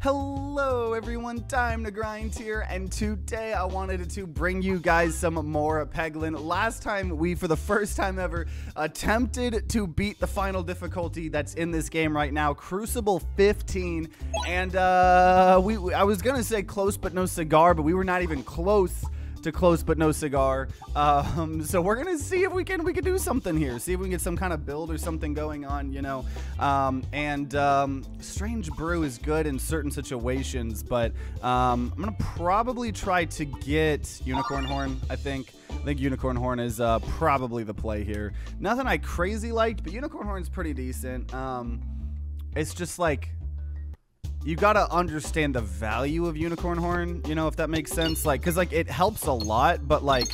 Hello everyone, time to grind here, and today I wanted to bring you guys some more Peglin. Last time we, for the first time ever, attempted to beat the final difficulty that's in this game right now, Cruciball 15, and uh, we, I was gonna say close but no cigar, but we were not even close to close but no cigar. Um, so we're gonna see if we can we can do something here. See if we can get some kind of build or something going on, you know. Um, and um, Strange Brew is good in certain situations, but um, I'm gonna probably try to get Unicorn Horn. I think. I think Unicorn Horn is uh, probably the play here. Nothing I crazy liked, but Unicorn Horn's pretty decent. Um, it's just like you gotta understand the value of unicorn horn you know if that makes sense. Like because like it helps a lot but like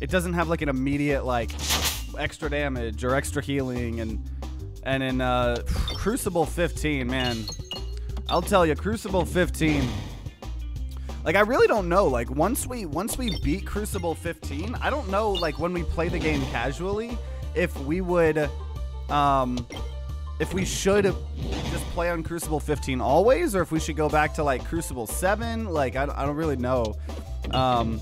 it doesn't have like an immediate like extra damage or extra healing and and in uh cruciball 15 man i'll tell you cruciball 15 like i really don't know like once we once we beat cruciball 15 i don't know like when we play the game casually if we would um if we should just play on Cruciball 15 always, or if we should go back to like Cruciball 7. Like, I, I don't really know. Um,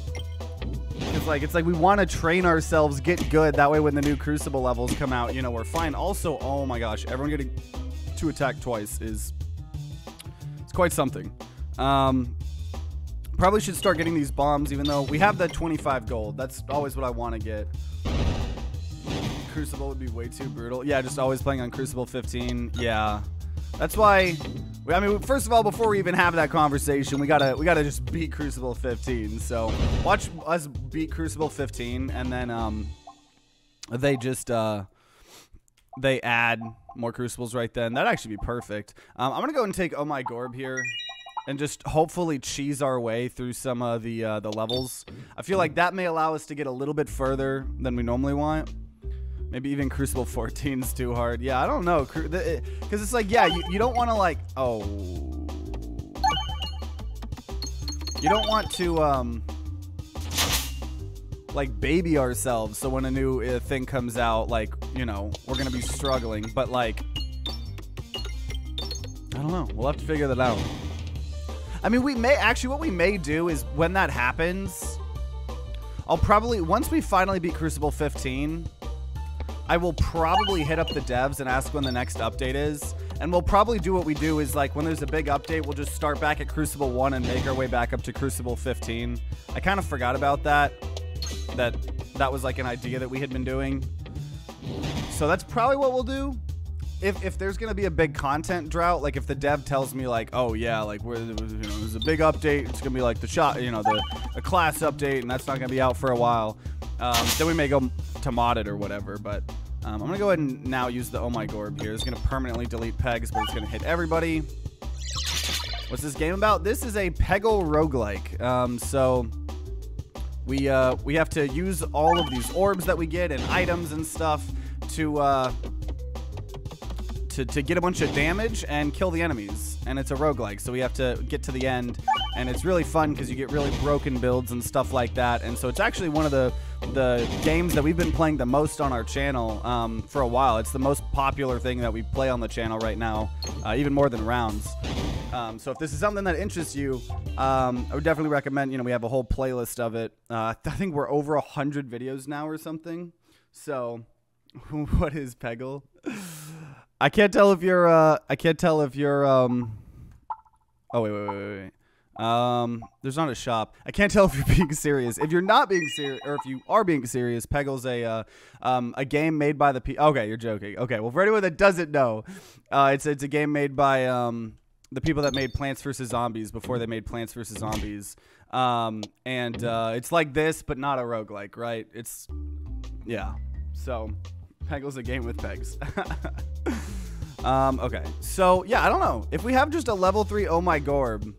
it's like it's like we want to train ourselves, get good. That way, when the new Cruciball levels come out, you know, we're fine. Also, oh my gosh, everyone getting to attack twice is it's quite something. Um, probably should start getting these bombs, even though we have that 25 gold. That's always what I want to get. Cruciball would be way too brutal. Yeah, just always playing on Cruciball 15. Yeah. That's why I mean, first of all, before we even have that conversation, we gotta we gotta just beat Cruciball 15. So watch us beat Cruciball 15, and then um, they just uh, they add more Cruciballs right then. That'd actually be perfect. Um, I'm gonna go and take Oh My Gorb here, and just hopefully cheese our way through some of the uh, the levels. I feel like that may allow us to get a little bit further than we normally want. Maybe even Cruciball 14 is too hard. Yeah, I don't know. Because it's like, yeah, you, you don't want to like, oh. You don't want to, um, like baby ourselves. So when a new uh, thing comes out, like, you know, we're going to be struggling. But like, I don't know. We'll have to figure that out. I mean, we may, actually, what we may do is when that happens, I'll probably, once we finally beat Cruciball 15, I will probably hit up the devs and ask when the next update is. And we'll probably do what we do is like when there's a big update, we'll just start back at Cruciball 1 and make our way back up to Cruciball 15. I kind of forgot about that. That that was like an idea that we had been doing. So that's probably what we'll do. If, if there's gonna be a big content drought, like if the dev tells me like, oh yeah, like we're, you know, there's a big update, it's gonna be like the shot, you know, the, the class update, and that's not gonna be out for a while. Um, then we may go to mod it or whatever, but um, I'm to go ahead and now use the Oh My Gorb here. It's to permanently delete pegs, but it's to hit everybody. What's this game about? This is a Peggle roguelike. Um, so we uh, we have to use all of these orbs that we get and items and stuff to uh, to, to get a bunch of damage and kill the enemies. And it's a roguelike, so we have to get to the end. And it's really fun because you get really broken builds and stuff like that. And so it's actually one of the the games that we've been playing the most on our channel um, for a while. It's the most popular thing that we play on the channel right now, uh, even more than rounds. Um, so if this is something that interests you, um, I would definitely recommend. You know, we have a whole playlist of it. Uh, I think we're over hundred videos now or something. So, what is Peggle? I can't tell if you're. Uh, I can't tell if you're. Um. Oh wait, wait, wait, wait. Um, there's not a shop. I can't tell if you're being serious. If you're not being serious, or if you are being serious, Peggle's a uh, um, a game made by the P. Okay, you're joking. Okay, well for anyone that doesn't know, uh, it's it's a game made by um the people that made Plants vs Zombies before they made Plants vs Zombies. Um, and uh, it's like this, but not a roguelike, right? It's yeah. So Peggle's a game with pegs. um, okay, so yeah, I don't know if we have just a level three. Oh my gorb.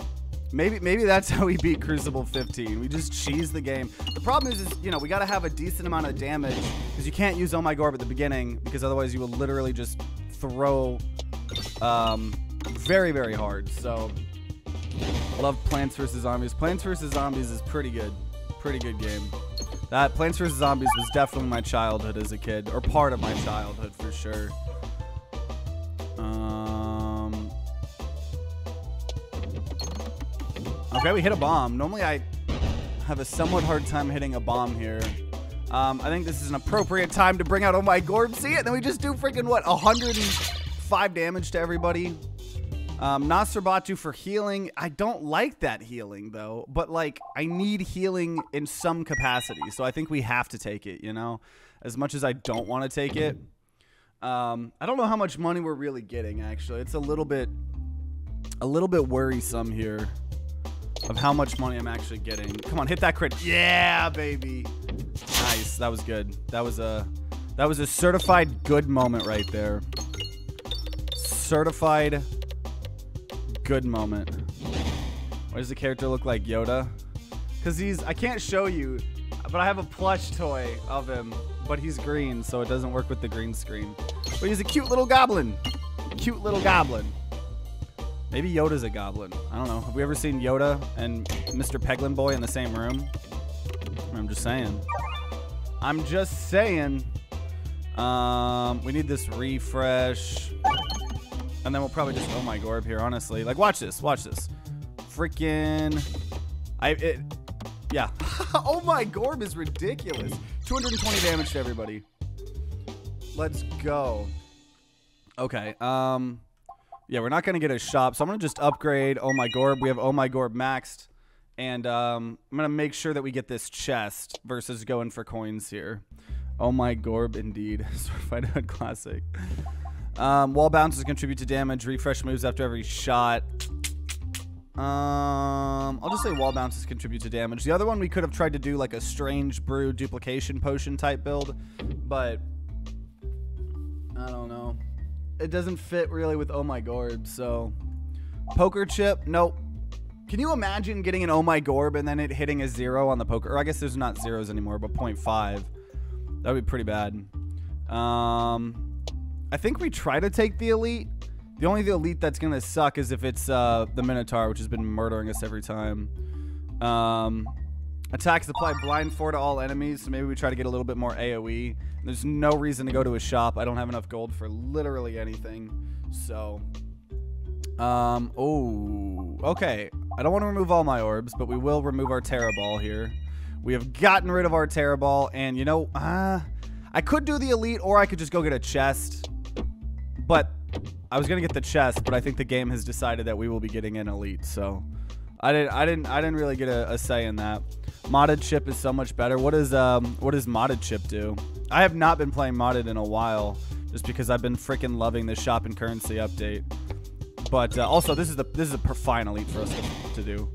Maybe maybe that's how we beat Cruciball 15. We just cheese the game. The problem is, is you know, we got to have a decent amount of damage because you can't use Oh My Gorb at the beginning because otherwise you will literally just throw um, very, very hard. So, love Plants vs. Zombies. Plants vs. Zombies is pretty good. Pretty good game. That Plants vs. Zombies was definitely my childhood as a kid, or part of my childhood for sure. Um, Okay, we hit a bomb. Normally I have a somewhat hard time hitting a bomb here. Um, I think this is an appropriate time to bring out Oh My Gorb. See it? And then we just do freaking, what, 105 damage to everybody? Um, Nosferatu for healing. I don't like that healing, though. But, like, I need healing in some capacity. So I think we have to take it, you know? As much as I don't want to take it. Um, I don't know how much money we're really getting, actually. It's a little bit... A little bit worrisome here of how much money I'm actually getting. Come on, hit that crit. Yeah, baby. Nice. That was good. That was a that was a certified good moment right there. Certified good moment. Why does the character look like Yoda? Cuz he's I can't show you, but I have a plush toy of him, but he's green, so it doesn't work with the green screen. But he's a cute little goblin. Cute little goblin. Maybe Yoda's a goblin. I don't know. Have we ever seen Yoda and Mr. Peglin Boy in the same room? I'm just saying. I'm just saying. Um, we need this refresh. And then we'll probably just oh my gorb here, honestly. Like, watch this. Watch this. Freaking. I. It, yeah. oh my gorb is ridiculous. 220 damage to everybody. Let's go. Okay. Um. Yeah, we're not going to get a shop, so I'm going to just upgrade Oh My Gorb. We have Oh My Gorb maxed. And um, I'm going to make sure that we get this chest versus going for coins here. Oh My Gorb, indeed. Certified Hood Classic. Um, wall bounces contribute to damage. Refresh moves after every shot. Um, I'll just say wall bounces contribute to damage. The other one we could have tried to do like a strange brew duplication potion type build, but I don't know it doesn't fit really with Oh My Gorb. So, poker chip, nope. Can you imagine getting an Oh My Gorb and then it hitting a zero on the poker? Or I guess there's not zeros anymore, but 0.5. That would be pretty bad. Um, I think we try to take the elite. The only the elite that's gonna suck is if it's uh, the Minotaur, which has been murdering us every time. Um, attacks apply blind four to all enemies, so maybe we try to get a little bit more AOE. There's no reason to go to a shop. I don't have enough gold for literally anything. So, um, oh, okay. I don't want to remove all my orbs, but we will remove our Terra Ball here. We have gotten rid of our Terra Ball, and you know, uh, I could do the Elite, or I could just go get a chest. But I was gonna get the chest, but I think the game has decided that we will be getting an Elite, so I didn't, I didn't, I didn't really get a, a say in that. Modded chip is so much better. What does um, what does modded chip do? I have not been playing modded in a while, just because I've been freaking loving this shop and currency update. But uh, also, this is the this is a fine elite for us to, to do.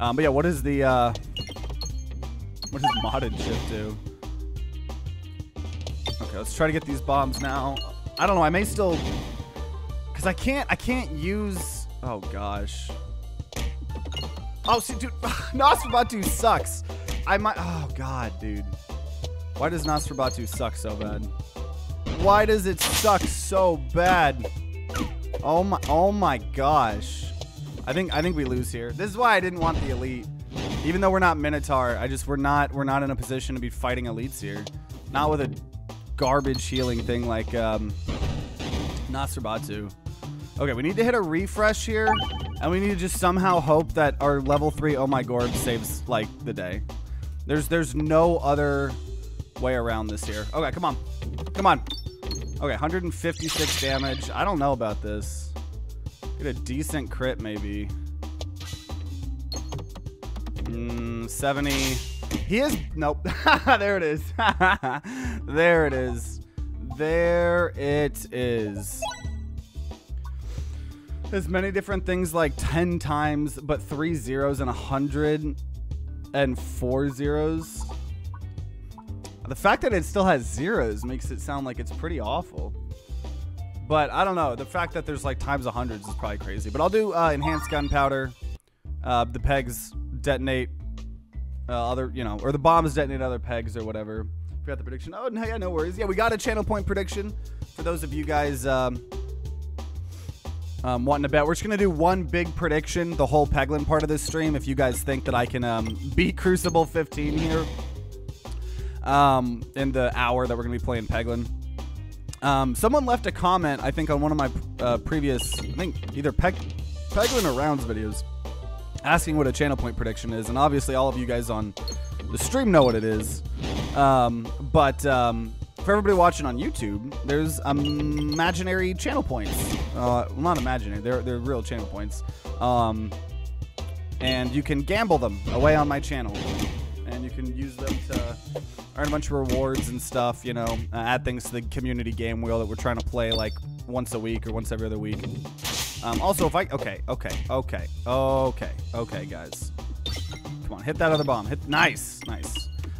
Um, but yeah, what is the uh, what does modded chip do? Okay, let's try to get these bombs now. I don't know. I may still, cause I can't I can't use. Oh gosh. Oh, see, dude, Nosferatu sucks. I might. Oh God, dude. Why does Nosferatu suck so bad? Why does it suck so bad? Oh my, oh my gosh. I think I think we lose here. This is why I didn't want the elite. Even though we're not Minotaur, I just we're not we're not in a position to be fighting elites here. Not with a garbage healing thing like um, Nosferatu. Okay, we need to hit a refresh here, and we need to just somehow hope that our level three Oh My Gorb saves like the day. There's there's no other way around this here. Okay, come on. Come on. Okay, 156 damage. I don't know about this. Get a decent crit, maybe. Mm, 70. He is... Nope. there it is. there it is. There it is. There's many different things like 10 times, but three zeros and a hundred and four zeros. The fact that it still has zeros makes it sound like it's pretty awful. But I don't know. The fact that there's like times of hundreds is probably crazy. But I'll do uh, enhanced gunpowder. Uh, the pegs detonate uh, other, you know, or the bombs detonate other pegs or whatever. Forgot the prediction. Oh, no, yeah, no worries. Yeah, we got a channel point prediction for those of you guys um, um, wanting to bet. We're just going to do one big prediction, the whole Peglin part of this stream, if you guys think that I can um, beat Cruciball 15 here um, in the hour that we're going to be playing Peglin. Um, someone left a comment, I think, on one of my uh, previous, I think, either Peg, Peglin or Rounds videos. asking what a channel point prediction is, and obviously all of you guys on the stream know what it is. Um, but um, for everybody watching on YouTube, there's imaginary channel points. Uh, not imaginary; they're they're real channel points. Um, and you can gamble them away on my channel, and you can use them to earn a bunch of rewards and stuff. You know, uh, add things to the community game wheel that we're trying to play like once a week or once every other week. Um, also, if I okay, okay, okay, okay, okay, guys, come on, hit that other bomb. Hit nice, nice.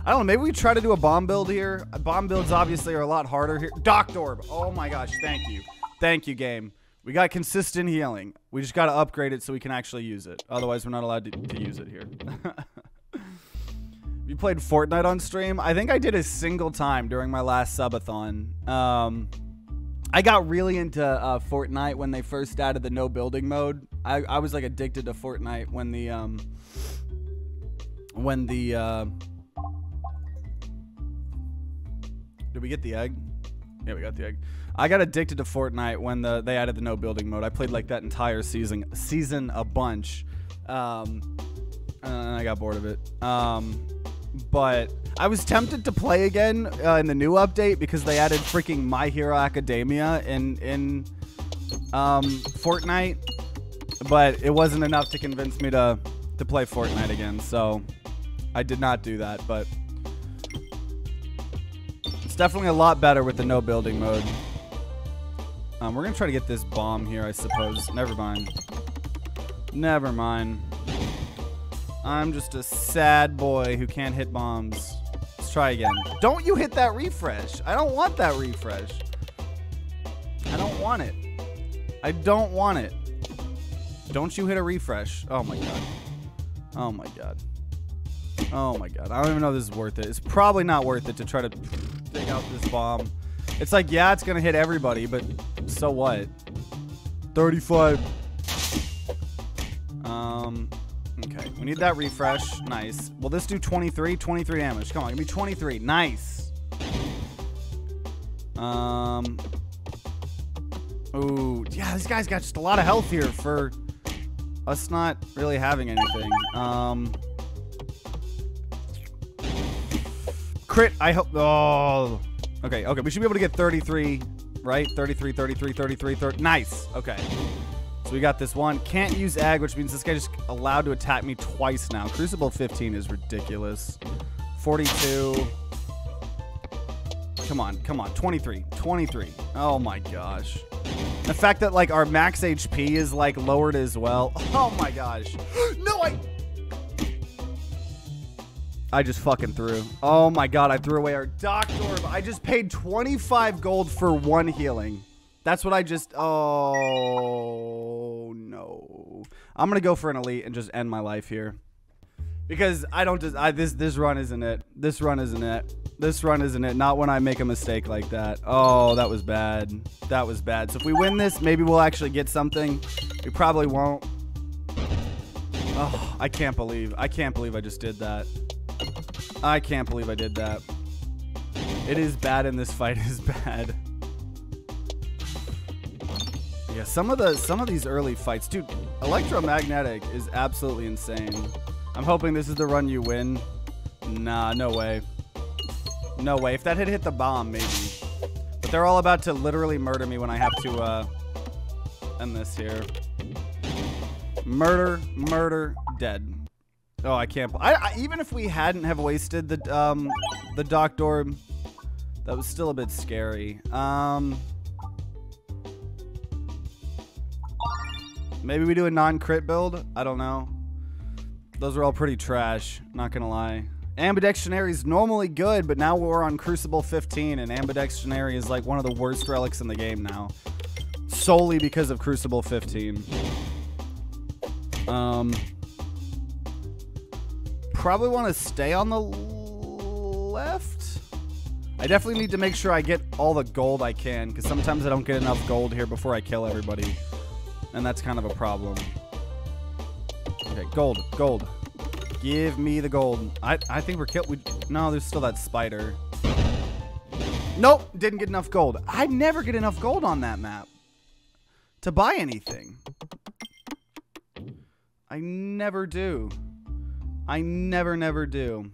I don't know. Maybe we try to do a bomb build here. Bomb builds obviously are a lot harder here. Doctor Orb. Oh my gosh. Thank you. Thank you, game. We got consistent healing. We just got to upgrade it so we can actually use it. Otherwise, we're not allowed to, to use it here. you played Fortnite on stream? I think I did a single time during my last subathon. Um, I got really into uh, Fortnite when they first added the no building mode. I, I was like addicted to Fortnite when the um, when the uh, did we get the egg? Yeah, we got the egg. I got addicted to Fortnite when the they added the no building mode. I played like that entire season season a bunch, um, and I got bored of it. Um, but I was tempted to play again uh, in the new update because they added freaking My Hero Academia in in um, Fortnite, but it wasn't enough to convince me to to play Fortnite again. So I did not do that, but definitely a lot better with the no building mode. Um, we're going to try to get this bomb here, I suppose. Never mind. Never mind. I'm just a sad boy who can't hit bombs. Let's try again. Don't you hit that refresh. I don't want that refresh. I don't want it. I don't want it. Don't you hit a refresh. Oh my god. Oh my god. Oh my god. I don't even know this is worth it. It's probably not worth it to try to dig out this bomb. It's like, yeah, it's gonna hit everybody, but so what? 35. Um, okay. We need that refresh. Nice. Will this do 23? 23 damage. Come on, give me 23. Nice. Um. Ooh, yeah, this guy's got just a lot of health here for us not really having anything. Um. Crit, I hope. Oh. Okay, okay. We should be able to get 33, right? 33, 33, 33, 30. Nice. Okay. So we got this one. Can't use Ag, which means this guy just allowed to attack me twice now. Cruciball 15 is ridiculous. 42. Come on, come on. 23. 23. Oh my gosh. The fact that like our max HP is like lowered as well. Oh my gosh. no, I I just fucking threw. Oh my god, I threw away our Doctor. I just paid 25 gold for one healing. That's what I just... Oh, no. I'm going to go for an elite and just end my life here. Because I don't just... I, this, this run isn't it. This run isn't it. This run isn't it. Not when I make a mistake like that. Oh, that was bad. That was bad. So if we win this, maybe we'll actually get something. We probably won't. Oh, I can't believe. I can't believe I just did that. I can't believe I did that. It is bad in this fight is bad. Yeah, some of the some of these early fights, dude, electromagnetic is absolutely insane. I'm hoping this is the run you win. Nah, no way. No way. If that had hit the bomb, maybe. But they're all about to literally murder me when I have to uh, end this here. Murder, murder, dead. Oh, I can't. I, I, even if we hadn't have wasted the um the Doctor, that was still a bit scary. Um, maybe we do a non-crit build. I don't know. Those are all pretty trash. Not gonna lie. Ambidextrary is normally good, but now we're on Cruciball 15, and Ambidextrary is like one of the worst relics in the game now, solely because of Cruciball 15. Um probably want to stay on the left. I definitely need to make sure I get all the gold I can, because sometimes I don't get enough gold here before I kill everybody. And that's kind of a problem. Okay, gold, gold. Give me the gold. I, I think we're killed. We, no, there's still that spider. Nope, didn't get enough gold. I never get enough gold on that map to buy anything. I never do. I never, never do.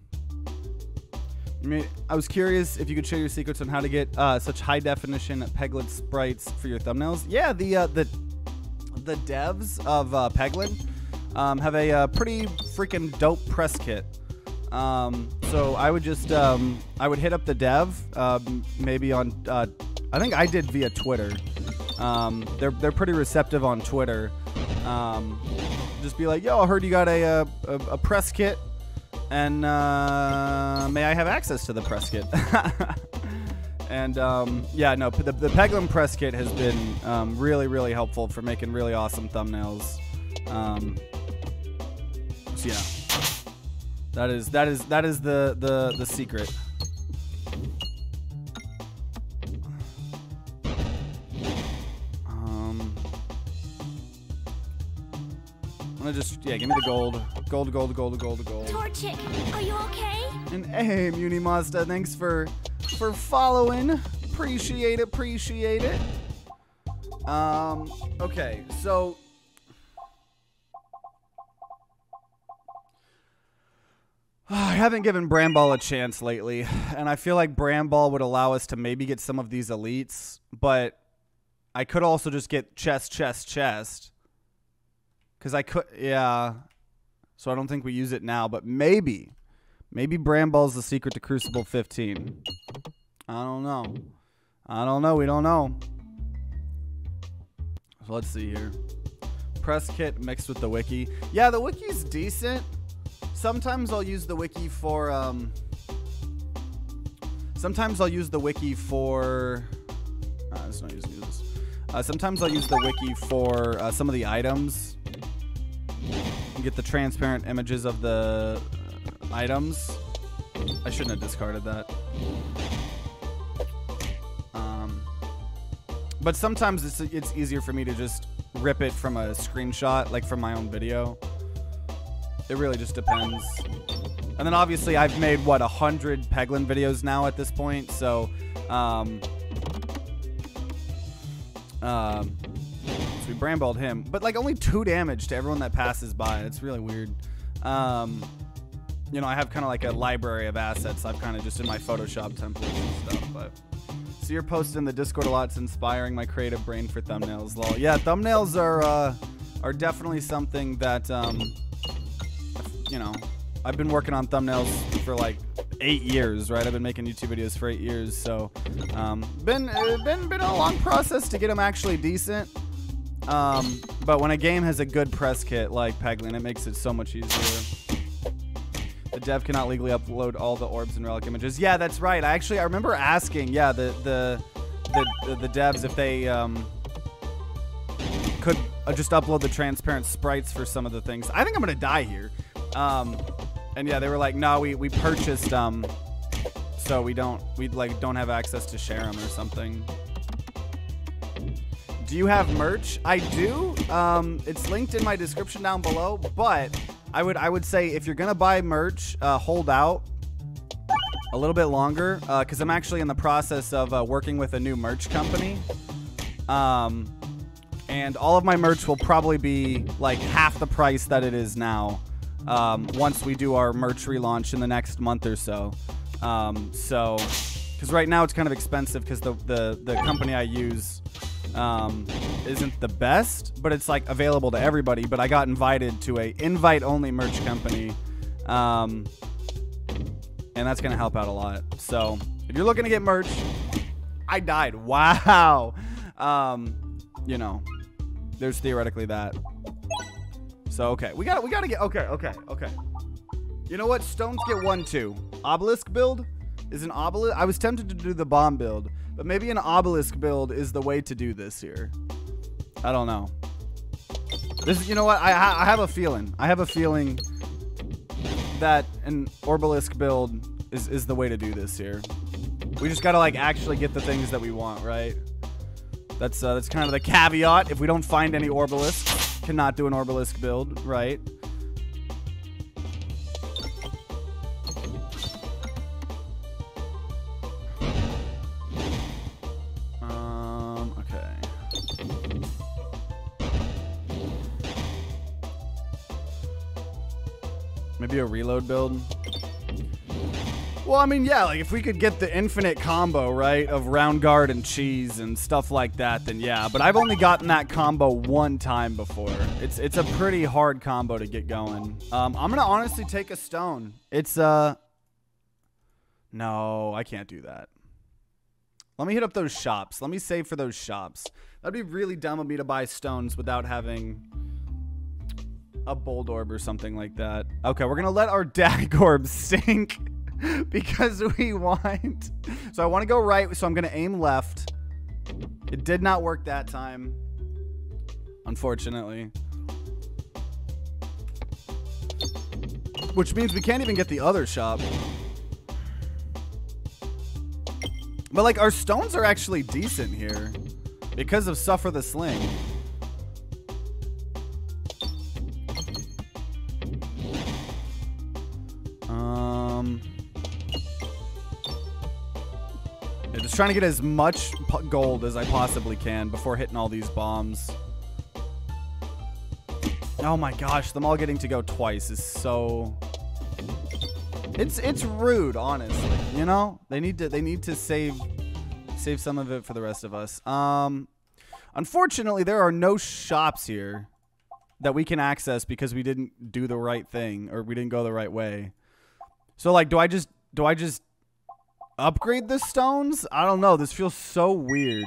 I mean, I was curious if you could share your secrets on how to get uh, such high definition Peglet sprites for your thumbnails. Yeah, the uh, the the devs of uh, Peglin um, have a uh, pretty freaking dope press kit. Um, so I would just um, I would hit up the dev um, maybe on uh, I think I did via Twitter. Um, they're they're pretty receptive on Twitter. Um, just be like, yo, I heard you got a a, a press kit, and uh, may I have access to the press kit? and um, yeah, no, the, the Peglin press kit has been um, really really helpful for making really awesome thumbnails. Um, so yeah. That is that is that is the the the secret. Gonna just yeah, give me the gold, gold, gold, gold, gold, gold. Torchic, are you okay? And hey, Muni Mazda, thanks for for following. Appreciate it, appreciate it. Um, okay, so I haven't given Bramball a chance lately, and I feel like Bramball would allow us to maybe get some of these elites, but I could also just get chest, chest, chest. Because I could, yeah. So I don't think we use it now, but maybe. Maybe Bramball's the secret to Crucible 15. I don't know. I don't know. We don't know. So let's see here. Press kit mixed with the wiki. Yeah, the wiki's decent. Sometimes I'll use the wiki for um Sometimes I'll use the wiki for uh, it's not using this. Uh, sometimes I'll use the wiki for uh, some of the items. Get the transparent images of the uh, items. I shouldn't have discarded that. Um, but sometimes it's it's easier for me to just rip it from a screenshot, like from my own video. It really just depends. And then obviously I've made what a hundred Peglin videos now at this point, so um, um, we bramballed him, but like only two damage to everyone that passes by. It's really weird. Um, you know, I have kind of like a library of assets. I've kind of just in my Photoshop templates and stuff, but. So you're posting in the Discord a lot. It's inspiring my creative brain for thumbnails. Lol. Yeah, thumbnails are uh, are definitely something that um, you know, I've been working on thumbnails for like eight years, right? I've been making YouTube videos for eight years, so um, been uh, been been a long process to get them actually decent. Um, but when a game has a good press kit like Peglin, it makes it so much easier. The dev cannot legally upload all the orbs and relic images. Yeah, that's right. I actually I remember asking, yeah, the the the, the, devs if they um, could uh, just upload the transparent sprites for some of the things. I think I'm gonna die here. Um, and yeah, they were like, no, we, we purchased um, so we don't we like don't have access to share them or something. Do you have merch? I do. Um, it's linked in my description down below. But I would I would say if you're gonna buy merch, uh, hold out a little bit longer because uh, I'm actually in the process of uh, working with a new merch company. Um, and all of my merch will probably be like half the price that it is now um, once we do our merch relaunch in the next month or so. Um, so, because right now it's kind of expensive because the, the, the company I use um, isn't the best, but it's like available to everybody. But I got invited to a invite only merch company, um, and that's gonna help out a lot. So if you're looking to get merch, I died. Wow. Um, you know, there's theoretically that. So okay, we got we got to get okay, okay, okay. You know what? Stones get one too. Orbelisk build is an orbelisk. I was tempted to do the bomb build, but maybe an orbelisk build is the way to do this here. I don't know. This, you know what? I I have a feeling. I have a feeling that an orbelisk build is is the way to do this here. We just gotta like actually get the things that we want, right? That's uh, that's kind of the caveat. If we don't find any orbelisks cannot do an Orbelisk build, right? Maybe a reload build. Well, I mean, yeah, like if we could get the infinite combo, right, of round guard and cheese and stuff like that, then yeah. But I've only gotten that combo one time before. It's it's a pretty hard combo to get going. Um, I'm gonna honestly take a stone. It's uh, no, I can't do that. Let me hit up those shops. Let me save for those shops. That'd be really dumb of me to buy stones without having a bold orb or something like that. Okay, we're gonna let our Dagorb sink. because we want. So I want to go right, so I'm to aim left. It did not work that time, unfortunately. Which means we can't even get the other shop. But like our stones are actually decent here because of Suffer the Sling. Trying to get as much gold as I possibly can before hitting all these bombs. Oh my gosh, them all getting to go twice is so It's it's rude, honestly. You know? They need to they need to save save some of it for the rest of us. Um unfortunately there are no shops here that we can access because we didn't do the right thing or we didn't go the right way. So like do I just do I just upgrade the stones? I don't know. This feels so weird.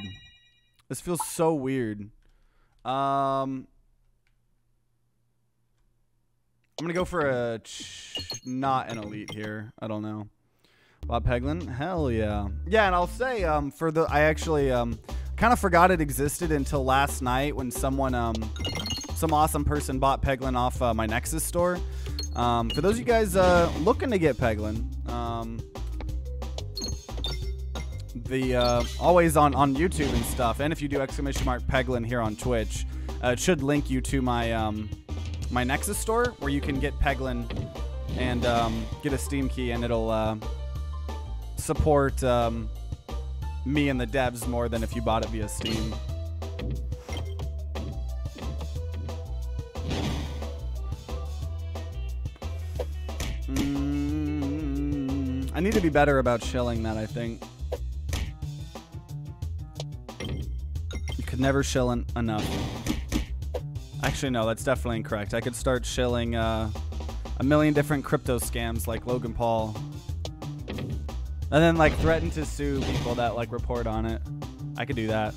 This feels so weird. Um, I'm gonna go for a not an elite here. I don't know. Bob Peglin, hell yeah, yeah. And I'll say, um, for the I actually um kind of forgot it existed until last night when someone um some awesome person bought Peglin off uh, my Nexus store. Um, for those of you guys uh, looking to get Peglin, um, the uh, always on on YouTube and stuff. And if you do exclamation mark Peglin here on Twitch, uh, it should link you to my um, my Nexus store where you can get Peglin and um, get a Steam key, and it'll uh, support um, me and the devs more than if you bought it via Steam. Mm, I need to be better about shilling that, I think. Could never shill en enough. Actually, no, that's definitely incorrect. I could start shilling uh, a million different crypto scams like Logan Paul. And then, like, threaten to sue people that, like, report on it. I could do that.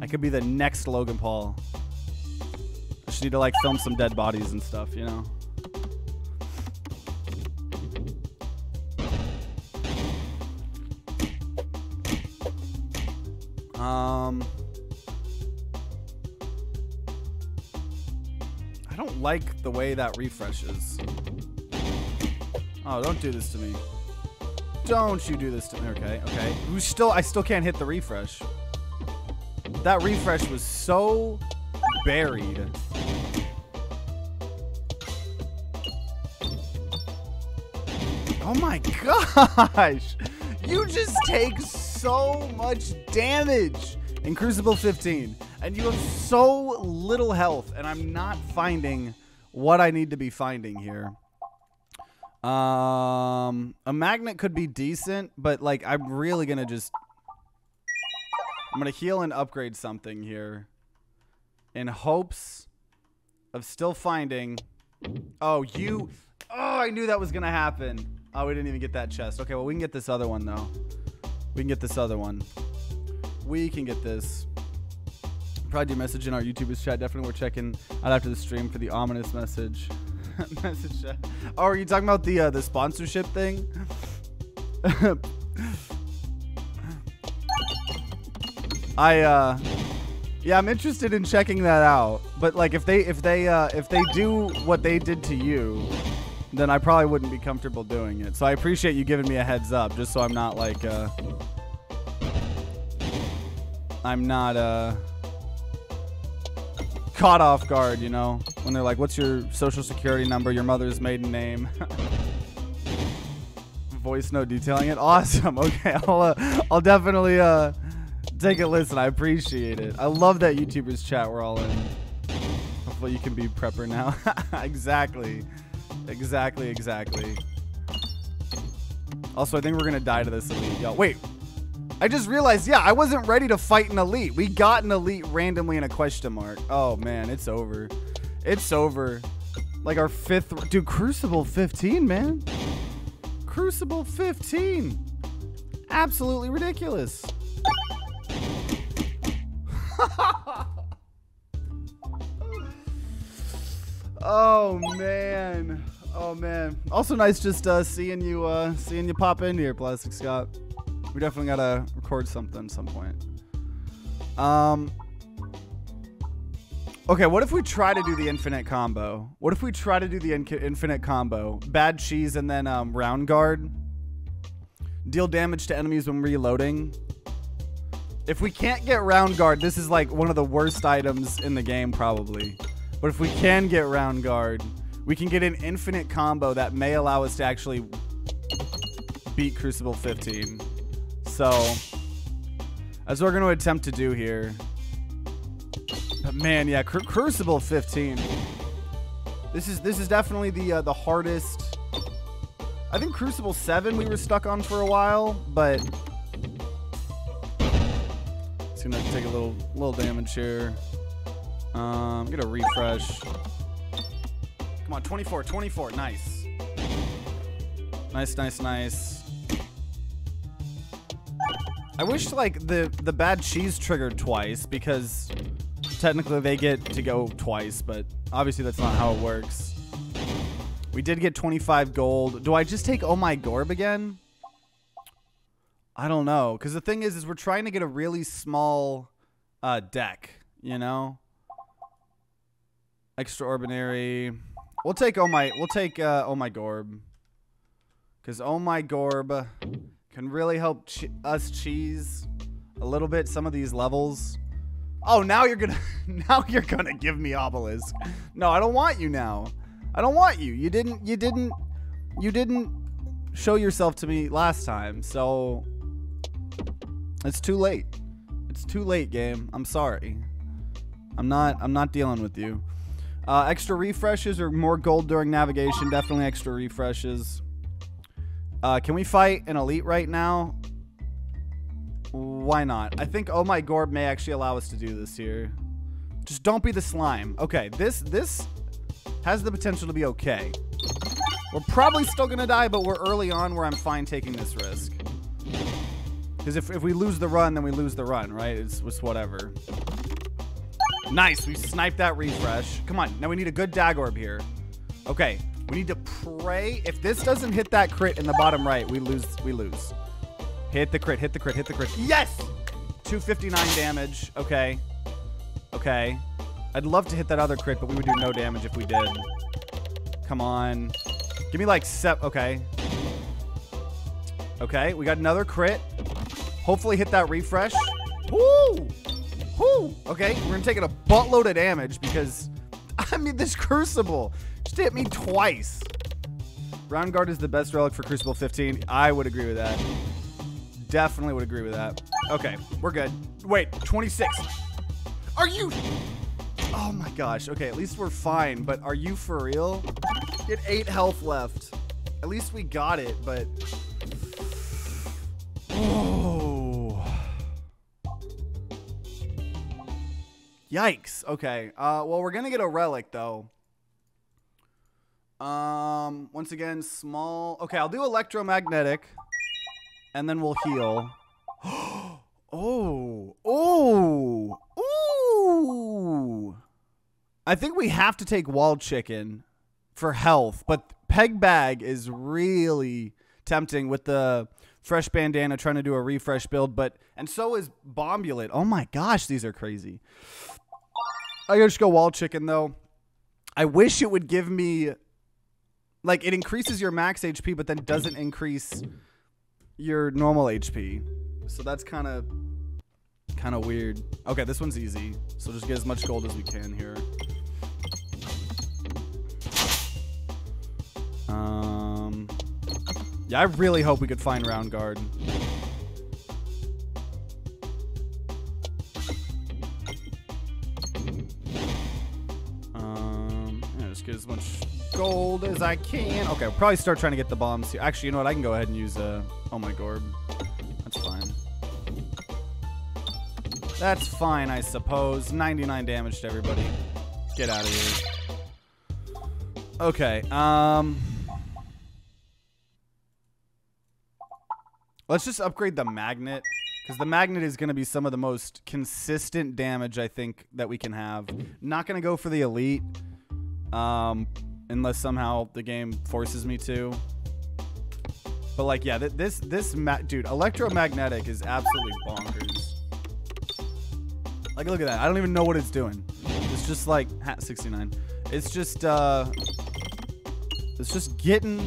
I could be the next Logan Paul. I just need to, like, film some dead bodies and stuff, you know? Um... like the way that refreshes. Oh, don't do this to me. Don't you do this to me. Okay, okay. We still, I still can't hit the refresh. That refresh was so buried. Oh my gosh! You just take so much damage in Cruciball 15 and you have so little health, and I'm not finding what I need to be finding here. Um, a magnet could be decent, but like I'm really gonna just I'm gonna heal and upgrade something here in hopes of still finding. Oh, you. Oh, I knew that was gonna happen. Oh, we didn't even get that chest. Okay, well we can get this other one though. We can get this other one. We can get this probably do message in our YouTubers chat. Definitely, we're checking out after the stream for the ominous message. message chat. Oh, are you talking about the uh, the sponsorship thing? I uh, yeah, I'm interested in checking that out. But like, if they if they uh, if they do what they did to you, then I probably wouldn't be comfortable doing it. So I appreciate you giving me a heads up, just so I'm not like uh, I'm not uh caught off guard, you know, when they're like, "What's your social security number? Your mother's maiden name?" Voice note detailing it. Awesome. Okay, I'll uh, I'll definitely uh take a listen. I appreciate it. I love that YouTubers chat we're all in. Hopefully you can be prepper now. exactly. Exactly, exactly. Also, I think we're gonna die to this elite. Yo, wait. I just realized, yeah, I wasn't ready to fight an elite. We got an elite randomly in a question mark. Oh man, it's over. It's over. Like our fifth, dude. Cruciball 15, man. Cruciball 15. Absolutely ridiculous. oh man. Oh man. Also nice just uh, seeing you uh, seeing you pop in here, Plastic Scott. We definitely gotta record something at some point. Um Okay, what if we try to do the infinite combo? What if we try to do the in infinite combo? Bad cheese and then um, round guard. Deal damage to enemies when reloading. If we can't get round guard, this is like one of the worst items in the game probably. But if we can get round guard, we can get an infinite combo that may allow us to actually beat Cruciball 15. So, that's what we're going to attempt to do here. But man, yeah, Cru Cruciball 15. This is this is definitely the uh, the hardest. I think Cruciball 7 we were stuck on for a while, but it's gonna take a little little damage here. Um, get a refresh. Come on, 24, 24, nice. Nice, nice, nice. I wish like the the bad cheese triggered twice because technically they get to go twice, but obviously that's not how it works. We did get 25 gold. Do I just take Oh My Gorb again? I don't know. Because the thing is, is we're trying to get a really small uh, deck, you know? Extraordinary. We'll take Oh My, we'll take uh, Oh My Gorb. Because Oh My Gorb can really help che us cheese a little bit some of these levels. Oh, now you're gonna now you're gonna give me orbelisk. No, I don't want you now. I don't want you. You didn't you didn't you didn't show yourself to me last time, so it's too late. It's too late, game. I'm sorry. I'm not I'm not dealing with you. Uh, extra refreshes or more gold during navigation. Definitely extra refreshes. Uh, can we fight an elite right now? Why not? I think Oh My Gorb may actually allow us to do this here. Just don't be the slime. Okay, this this has the potential to be okay. We're probably still to die, but we're early on where I'm fine taking this risk. Because if, if we lose the run, then we lose the run, right? It's, it's whatever. Nice. We sniped that refresh. Come on. Now we need a good dag orb here. Okay. We need to pray. If this doesn't hit that crit in the bottom right, we lose. We lose. Hit the crit, hit the crit, hit the crit. Yes! 259 damage. Okay. Okay. I'd love to hit that other crit, but we would do no damage if we did. Come on. Give me like sep. Okay. Okay, we got another crit. Hopefully hit that refresh. Woo! Woo! Okay, we're gonna take it a buttload of damage because, I mean, this Cruciball just hit me twice. Round Guard is the best relic for Cruciball 15. I would agree with that definitely would agree with that. Okay, we're good. Wait, 26. Are you... Oh my gosh. Okay, at least we're fine, but are you for real? Get eight health left. At least we got it, but... Yikes. Okay. Uh, well, we're going to get a relic, though. Um, once again, small... Okay, I'll do electromagnetic and then we'll heal. oh, oh, ooh. I think we have to take walled chicken for health, but peg bag is really tempting with the fresh bandana trying to do a refresh build, but and so is bombulate. Oh my gosh, these are crazy. I just go wall chicken though. I wish it would give me like it increases your max HP, but then doesn't increase your normal HP. So that's kind of kind of weird. Okay, this one's easy. So just get as much gold as we can here. Um, yeah, I really hope we could find round guard. As much gold as I can. Okay, we'll probably start trying to get the bombs here. Actually, you know what? I can go ahead and use uh, Oh My Gorb. That's fine. That's fine, I suppose. 99 damage to everybody. Get out of here. Okay, um... Let's just upgrade the magnet. Because the magnet is going to be some of the most consistent damage, I think, that we can have. Not going to go for the elite. Um, unless somehow the game forces me to. But, like, yeah, th this, this, dude, electromagnetic is absolutely bonkers. Like, look at that. I don't even know what it's doing. It's just like, hat 69. It's just, uh, it's just getting,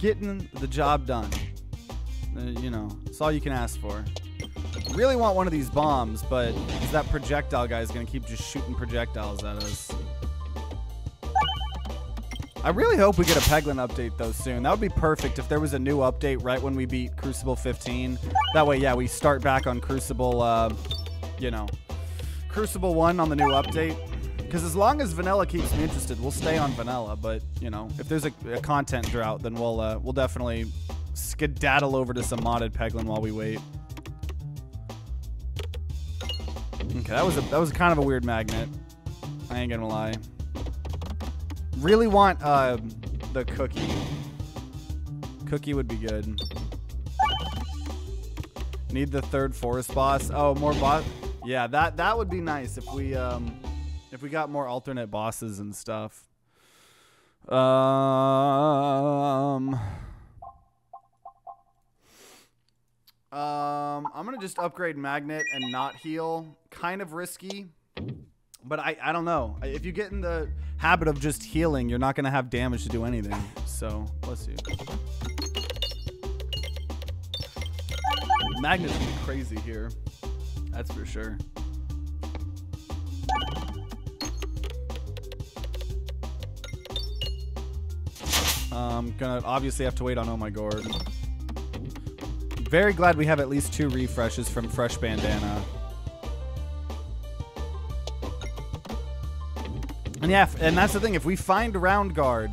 getting the job done. Uh, you know, it's all you can ask for. Really want one of these bombs, but that projectile guy is to keep just shooting projectiles at us. I really hope we get a Peglin update, though, soon. That would be perfect if there was a new update right when we beat Cruciball 15. That way, yeah, we start back on Cruciball, uh, you know, Cruciball 1 on the new update. Because as long as vanilla keeps me interested, we'll stay on vanilla. But, you know, if there's a, a content drought, then we'll, uh, we'll definitely skedaddle over to some modded Peglin while we wait. Okay, that was a that was kind of a weird magnet. I ain't gonna lie. Really want uh, the cookie. Cookie would be good. Need the third forest boss. Oh, more boss. Yeah, that that would be nice if we um if we got more alternate bosses and stuff. Um Um, I'm gonna just upgrade magnet and not heal. Kind of risky, but I I don't know. If you get in the habit of just healing, you're not gonna have damage to do anything. So let's see. Magnet's gonna crazy here. That's for sure. I'm um, gonna obviously have to wait on Oh My God. Very glad we have at least two refreshes from Fresh Bandana. And yeah, and that's the thing. If we find Round Guard,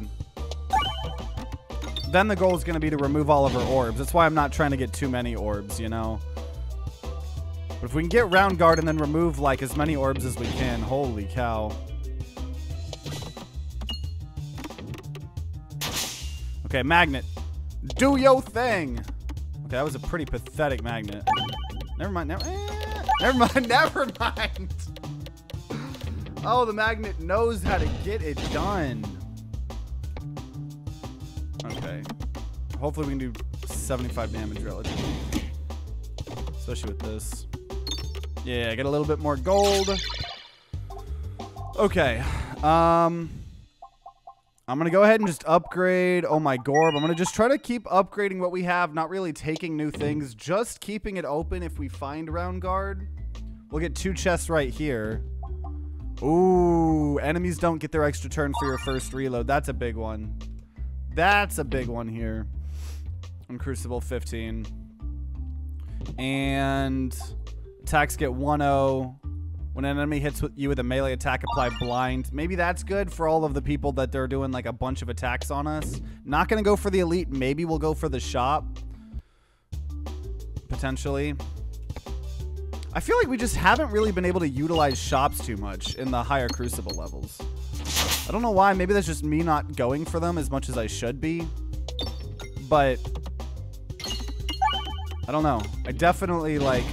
then the goal is going to be to remove all of our orbs. That's why I'm not trying to get too many orbs, you know? But if we can get Round Guard and then remove, like, as many orbs as we can, holy cow. Okay, Magnet. Do your thing! Okay, that was a pretty pathetic magnet. Never mind. Never, eh, never mind. Never mind. Oh, the magnet knows how to get it done. Okay. Hopefully we can do 75 damage relatively. Especially with this. Yeah, I get a little bit more gold. Okay. Um... I'm going to go ahead and just upgrade Oh My Gorb. I'm going to just try to keep upgrading what we have, not really taking new things, just keeping it open if we find Round Guard. We'll get two chests right here. Ooh, enemies don't get their extra turn for your first reload. That's a big one. That's a big one here on Cruciball 15. And attacks get 1-0. When an enemy hits you with a melee attack, apply blind. Maybe that's good for all of the people that they're doing like a bunch of attacks on us. Not going to go for the elite. Maybe we'll go for the shop. Potentially. I feel like we just haven't really been able to utilize shops too much in the higher cruciball levels. I don't know why. Maybe that's just me not going for them as much as I should be. But I don't know. I definitely like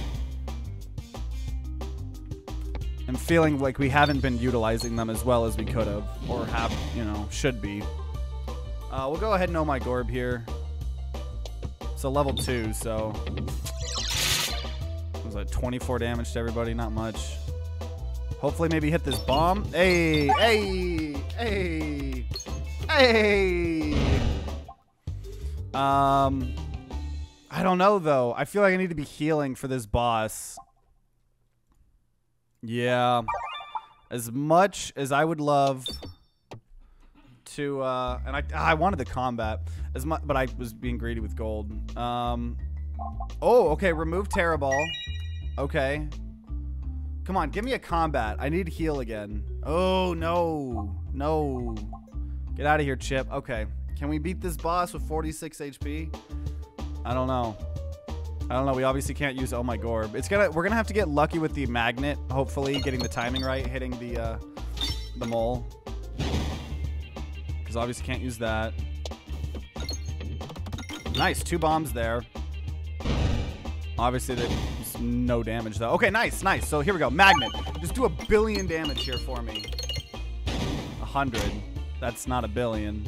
am feeling like we haven't been utilizing them as well as we could have, or have, you know, should be. Uh, we'll go ahead and know my Gorb here. It's a level 2, so... was like 24 damage to everybody, not much. Hopefully maybe hit this bomb. Hey, hey, hey, hey! Um... I don't know, though. I feel like I need to be healing for this boss. Yeah. As much as I would love to, uh, and I, I wanted the combat as much, but I was being greedy with gold. Um, oh, okay. Remove Terra Ball. Okay. Come on, give me a combat. I need heal again. Oh, no. No. Get out of here, Chip. Okay. Can we beat this boss with 46 HP? I don't know. I don't know. We obviously can't use Oh My Gorb. It's gonna. We're gonna have to get lucky with the magnet. Hopefully, getting the timing right, hitting the uh, the mole. Because obviously can't use that. Nice, two bombs there. Obviously, there's no damage though. Okay, nice, nice. So here we go. Magnet. Just do a billion damage here for me. A hundred. That's not a billion.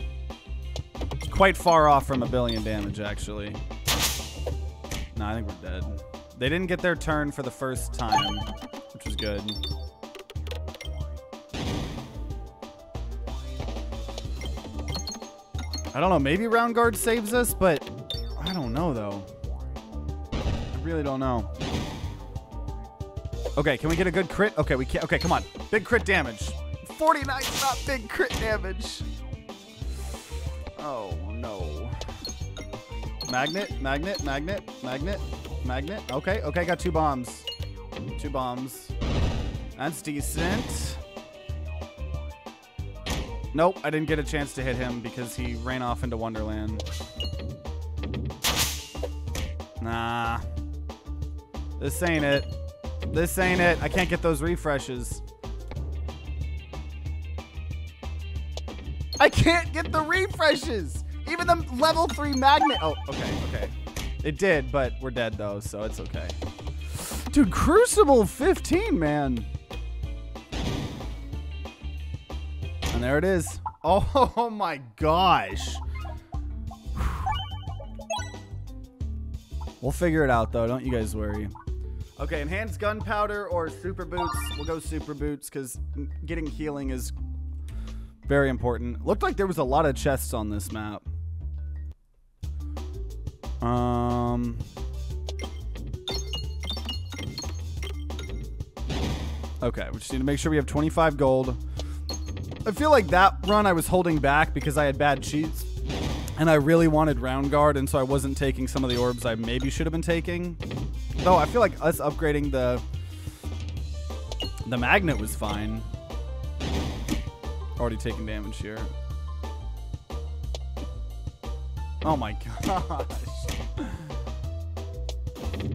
It's quite far off from a billion damage, actually. No, I think we're dead. They didn't get their turn for the first time, which was good. I don't know. Maybe round guard saves us, but I don't know though. I really don't know. Okay, can we get a good crit? Okay, we can't. Okay, come on. Big crit damage. 49 is not big crit damage. Oh no. Magnet, magnet, magnet, magnet, magnet. Okay, okay, got two bombs. Two bombs. That's decent. Nope, I didn't get a chance to hit him because he ran off into Wonderland. Nah. This ain't it. This ain't it. I can't get those refreshes. I can't get the refreshes. Even the level 3 magnet. Oh, okay, okay. It did, but we're dead though, so it's okay. Dude, Cruciball 15, man. And there it is. Oh, oh my gosh. We'll figure it out though, don't you guys worry. Okay, enhanced gunpowder or super boots. We'll go super boots because getting healing is very important. Looked like there was a lot of chests on this map. Um. Okay, we just need to make sure we have 25 gold. I feel like that run I was holding back because I had bad cheats. And I really wanted round guard, and so I wasn't taking some of the orbs I maybe should have been taking. Though I feel like us upgrading the the magnet was fine. Already taking damage here. Oh my gosh.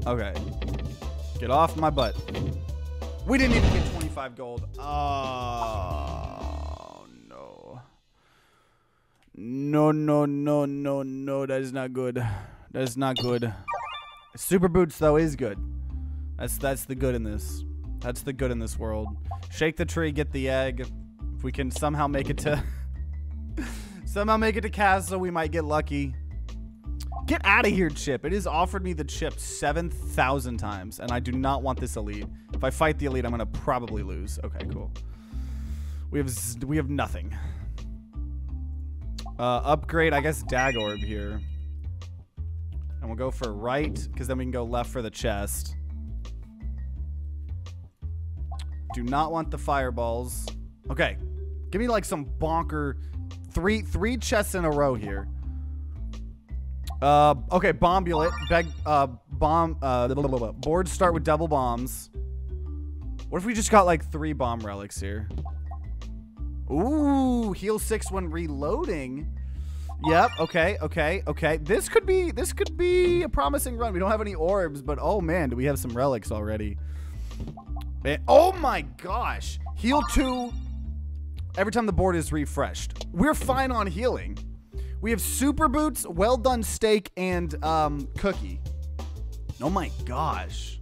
Okay. Get off my butt. We didn't even get 25 gold. Oh, no. No, no, no, no, no. That is not good. That is not good. Super boots though is good. That's that's the good in this. That's the good in this world. Shake the tree, get the egg. If we can somehow make it to somehow make it to castle, we might get lucky. Get out of here, Chip. It has offered me the chip 7,000 times, and I do not want this elite. If I fight the elite, I'm going to probably lose. Okay, cool. We have we have nothing. Uh, upgrade, I guess, Daggorb here. And we'll go for right, because then we can go left for the chest. Do not want the fireballs. Okay. Give me like some bonker three three chests in a row here. Uh, okay, bombulet. Beg, uh, bomb, uh, blah, blah, blah, boards start with double bombs. What if we just got like three bomb relics here? Ooh, heal six when reloading. Yep. Okay. Okay. Okay. This could be. This could be a promising run. We don't have any orbs, but oh man, do we have some relics already? Man, oh my gosh! Heal two. Every time the board is refreshed, we're fine on healing. We have super boots, well done steak, and um, cookie. Oh my gosh.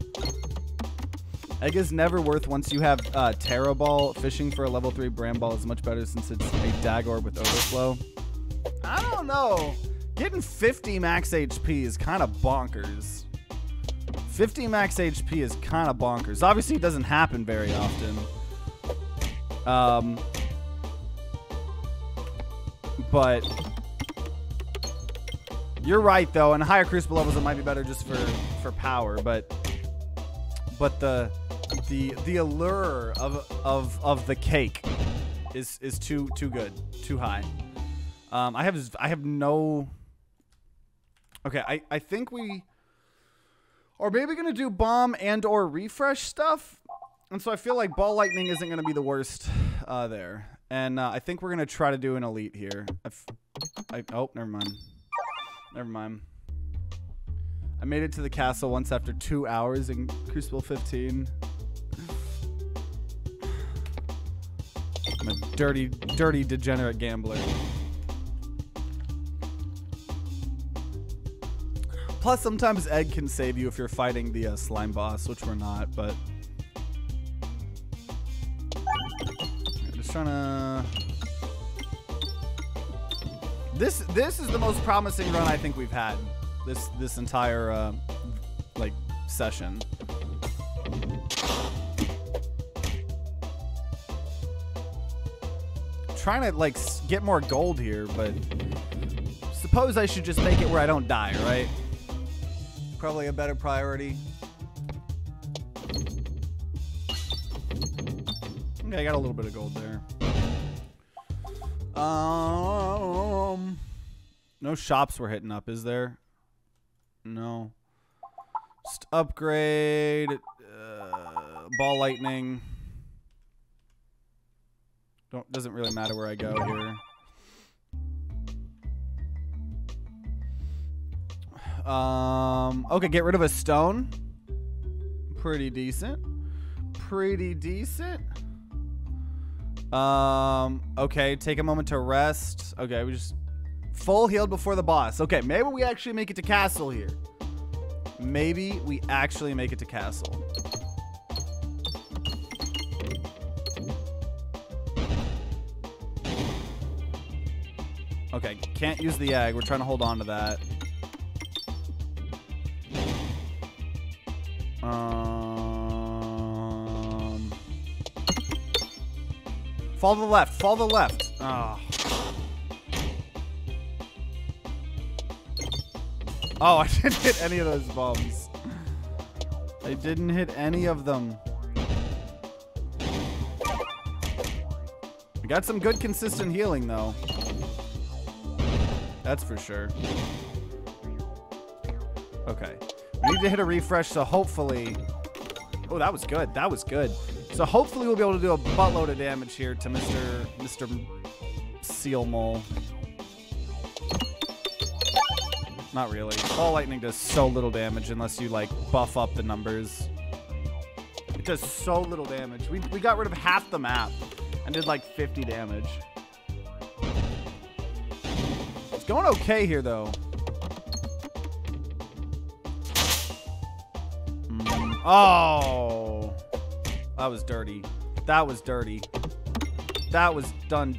Egg is never worth once you have uh, Terra Ball. Fishing for a level 3 Bramble is much better since it's a dagger orb with overflow. I don't know. Getting 50 max HP is kind of bonkers. 50 max HP is kind of bonkers. Obviously, it doesn't happen very often. Um, but you're right, though. And higher cruciball levels, it might be better just for for power. But but the the the allure of of of the cake is is too too good, too high. Um, I have I have no. Okay, I I think we are maybe gonna do bomb and or refresh stuff, and so I feel like ball lightning isn't gonna be the worst uh, there. And uh, I think we're gonna try to do an elite here. I've, I, oh, never mind. Never mind. I made it to the castle once after two hours in Cruciball 15. I'm a dirty, dirty, degenerate gambler. Plus, sometimes Egg can save you if you're fighting the uh, slime boss, which we're not, but... I'm just trying to... This this is the most promising run I think we've had this this entire uh, like session. Trying to like get more gold here, but suppose I should just make it where I don't die, right? Probably a better priority. Okay, I got a little bit of gold there. Um, no shops we're hitting up, is there? No. Just upgrade. Uh, ball lightning. Don't doesn't really matter where I go here. Um. Okay, get rid of a stone. Pretty decent. Pretty decent. Um. Okay, take a moment to rest. Okay, we just full healed before the boss. Okay, maybe we actually make it to castle here. Maybe we actually make it to castle. Okay, can't use the egg. We're trying to hold on to that. Fall to the left. Fall to the left. Ah. Oh. Oh, I didn't hit any of those bombs. I didn't hit any of them. We got some good consistent healing though. That's for sure. Okay. We need to hit a refresh, so hopefully... Oh, that was good. That was good. So hopefully we'll be able to do a buttload of damage here to Mr. Mr. Seal Mole. Not really. Ball lightning does so little damage unless you like buff up the numbers. It does so little damage. We, we got rid of half the map and did like 50 damage. It's going okay here though. Mm, Oh. That was dirty. That was dirty. That was done.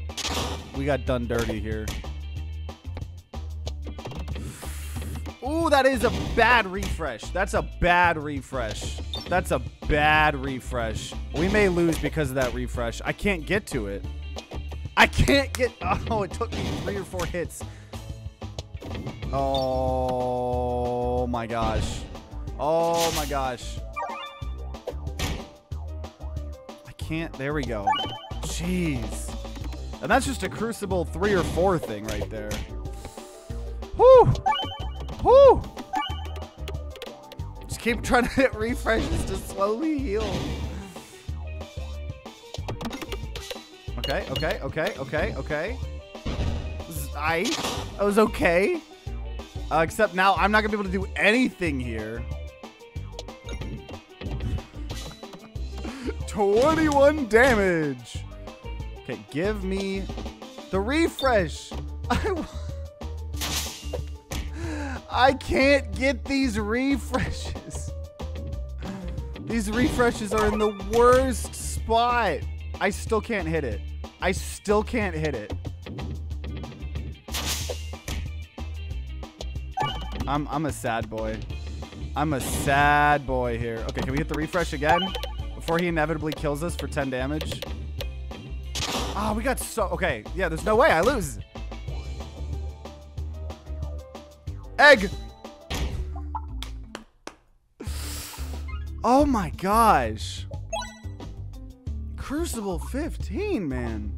We got done dirty here. Ooh, that is a bad refresh. That's a bad refresh. That's a bad refresh. We may lose because of that refresh. I can't get to it. I can't get. Oh, it took me three or four hits. Oh my gosh. Oh my gosh. Can't. There we go. Jeez. And that's just a Cruciball 3 or 4 thing right there. Whew. Whew. Just keep trying to hit refreshes to slowly heal. Okay, okay, okay, okay, okay. Is I. Was okay. Uh, except now I'm not gonna be able to do anything here. 21 damage. Okay, give me the refresh. I, I can't get these refreshes. These refreshes are in the worst spot. I still can't hit it. I still can't hit it. I'm I'm a sad boy. I'm a sad boy here. Okay, can we hit the refresh again before he inevitably kills us for 10 damage? Ah, we got so okay. Yeah, there's no way I lose. Egg. Oh my gosh. Cruciball 15, man.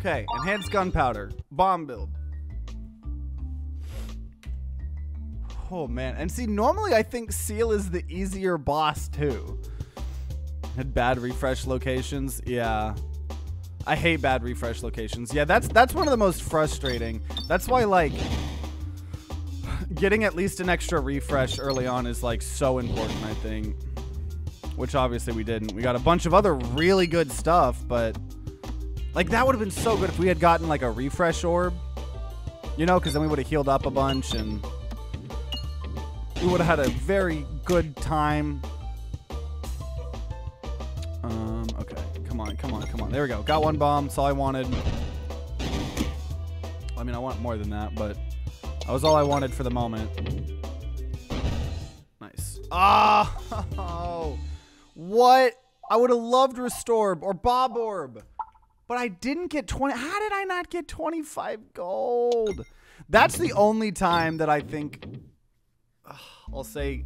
Okay, enhanced gunpowder, bomb build. Oh man, and see, normally I think Seal is the easier boss too. Had bad refresh locations, yeah. I hate bad refresh locations. Yeah, that's that's one of the most frustrating. That's why like getting at least an extra refresh early on is like so important, I think. Which obviously we didn't. We got a bunch of other really good stuff, but like that would have been so good if we had gotten like a refresh orb. You know, because then we would have healed up a bunch and we would have had a very good time. Um, okay. Come on, come on, come on. There we go. Got one bomb. That's all I wanted. I mean, I want more than that, but that was all I wanted for the moment. Nice. Ah! Oh, what? I would have loved Restorb or Bob Orb. But I didn't get 20. How did I not get 25 gold? That's the only time that I think I'll say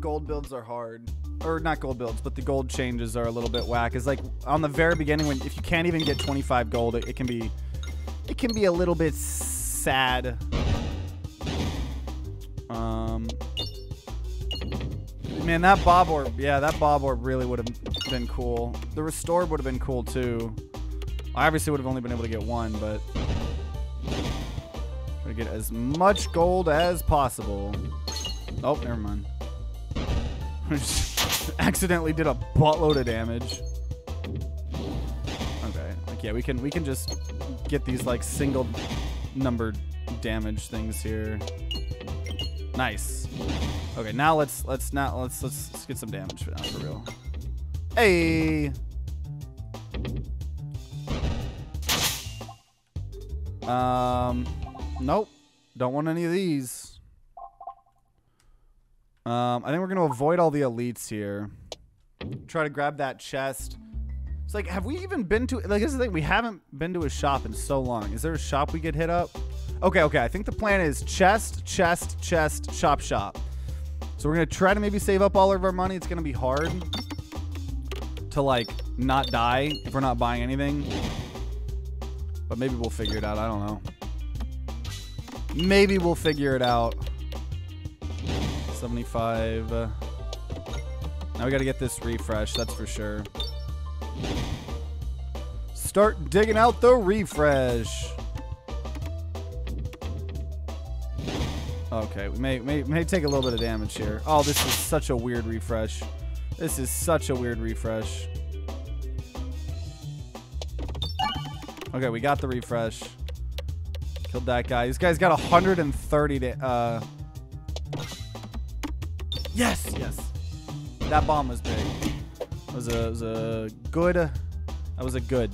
gold builds are hard. Or not gold builds, but the gold changes are a little bit whack. Is like on the very beginning when if you can't even get 25 gold, it, it can be it can be a little bit sad. Um Man, that bob orb, yeah, that bob orb really would have been cool. The restore would have been cool too. I obviously would have only been able to get one, but try to get as much gold as possible. Oh, never mind. accidentally did a buttload of damage. Okay, like yeah, we can we can just get these like single numbered damage things here. Nice. Okay, now let's let's not let's let's, let's get some damage for, now, for real. Hey. Um, nope. Don't want any of these. Um, I think we're gonna avoid all the elites here. Try to grab that chest. It's like, have we even been to? Like, this is the thing. We haven't been to a shop in so long. Is there a shop we could hit up? Okay, okay. I think the plan is chest, chest, chest, shop, shop. So we're gonna try to maybe save up all of our money. It's gonna be hard to like not die if we're not buying anything. But maybe we'll figure it out. I don't know. Maybe we'll figure it out. 75. Uh, now we got to get this refresh, that's for sure. Start digging out the refresh. Okay, we may, may, may take a little bit of damage here. Oh, this is such a weird refresh. This is such a weird refresh. Okay, we got the refresh. Killed that guy. This guy's got 130 to, uh, Yes, yes. That bomb was big. It was a, was a good. That was a good.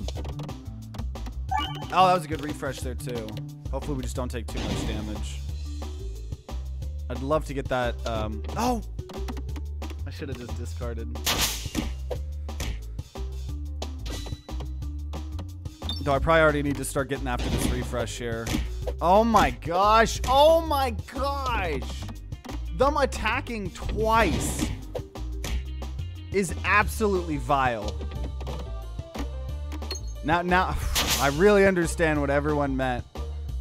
Oh, that was a good refresh there too. Hopefully we just don't take too much damage. I'd love to get that. Um, oh, I should have just discarded. Though I probably already need to start getting after this refresh here. Oh my gosh! Oh my gosh! Them attacking twice is absolutely vile. Now, now, I really understand what everyone meant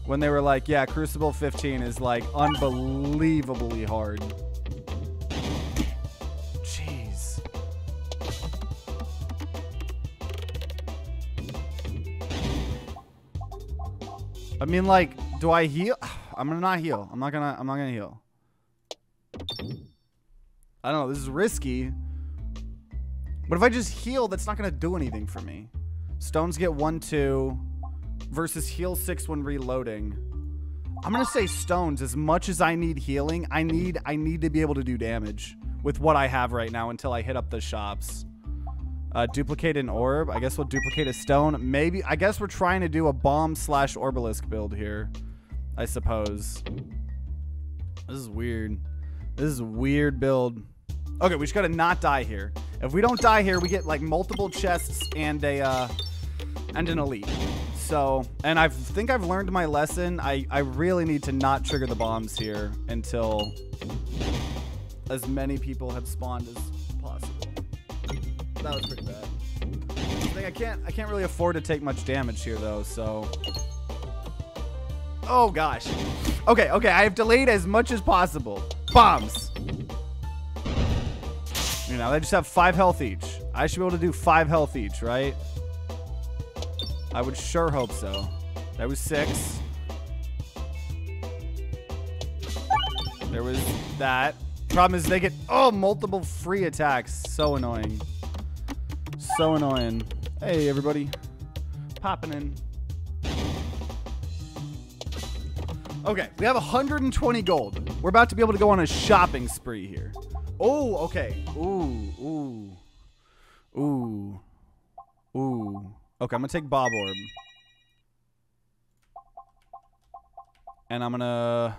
when they were like, yeah, Cruciball 15 is like unbelievably hard. Jeez. I mean, like, do I heal? I'm gonna not heal. I'm not gonna, I'm not gonna heal. I don't know. This is risky. But if I just heal, that's not going to do anything for me. Stones get 1, 2 versus heal 6 when reloading. I'm going to say stones. As much as I need healing, I need I need to be able to do damage with what I have right now until I hit up the shops. Uh, duplicate an orb. I guess we'll duplicate a stone. Maybe. I guess we're trying to do a bomb slash orbelisk build here. I suppose. This is weird. This is a weird build. Okay, we just gotta not die here. If we don't die here, we get like multiple chests and a uh, and an elite. So, and I think I've learned my lesson. I, I really need to not trigger the bombs here until as many people have spawned as possible. That was pretty bad. I think I can't I can't really afford to take much damage here though, so Oh gosh. Okay, okay, I have delayed as much as possible. Bombs. You know, they just have five health each. I should be able to do five health each, right? I would sure hope so. That was six. There was that. Problem is they get, oh, multiple free attacks. So annoying. So annoying. Hey, everybody. Popping in. Okay, we have 120 gold. We're about to be able to go on a shopping spree here. Oh, okay. Ooh, ooh. Ooh. Ooh. Okay, I'm gonna take Bob Orb. And I'm gonna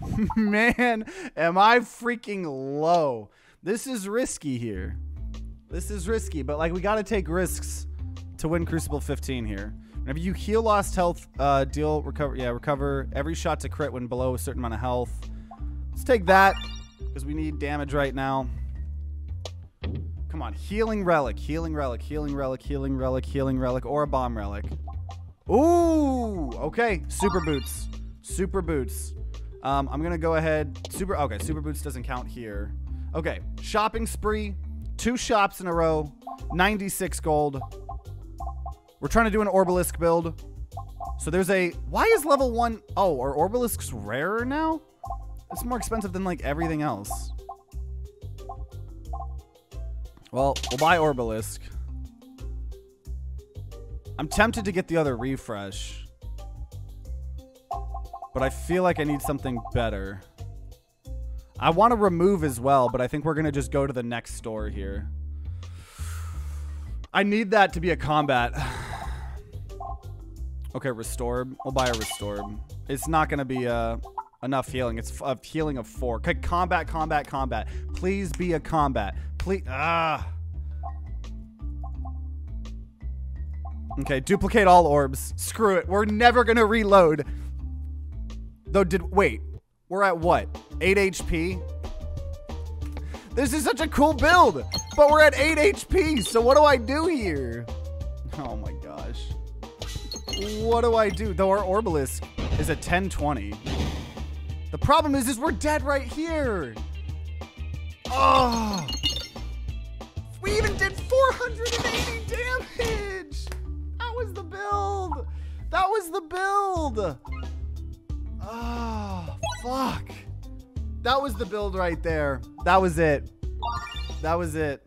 Man, am I freaking low. This is risky here. This is risky, but like we gotta take risks to win Cruciball 15 here. Whenever you heal lost health, uh, deal recover. Yeah, recover every shot to crit when below a certain amount of health. Let's take that because we need damage right now. Come on, healing relic, healing relic, healing relic, healing relic, healing relic, or a bomb relic. Ooh, okay, super boots, super boots. Um, I'm gonna go ahead. Super. Okay, super boots doesn't count here. Okay, shopping spree, two shops in a row, 96 gold. We're trying to do an Orbelisk build. So there's a, why is level one, oh, are Orbelisks rarer now? It's more expensive than like everything else. Well, we'll buy Orbelisk. I'm tempted to get the other refresh. But I feel like I need something better. I want to remove as well, but I think we're going to just go to the next store here. I need that to be a combat. okay, restored. We'll buy a restored. It's not going to be uh, enough healing. It's a healing of four. Okay, combat, combat, combat. Please be a combat. Please. Ah. Okay, duplicate all orbs. Screw it. We're never going to reload. Though, did. Wait. We're at what? 8 HP? This is such a cool build, but we're at 8 HP, so what do I do here? Oh my gosh. What do I do? Though our Orbelisk is at 1020. The problem is, is we're dead right here. Oh. We even did 480 damage. That was the build. That was the build. Oh, fuck. That was the build right there. That was it. That was it.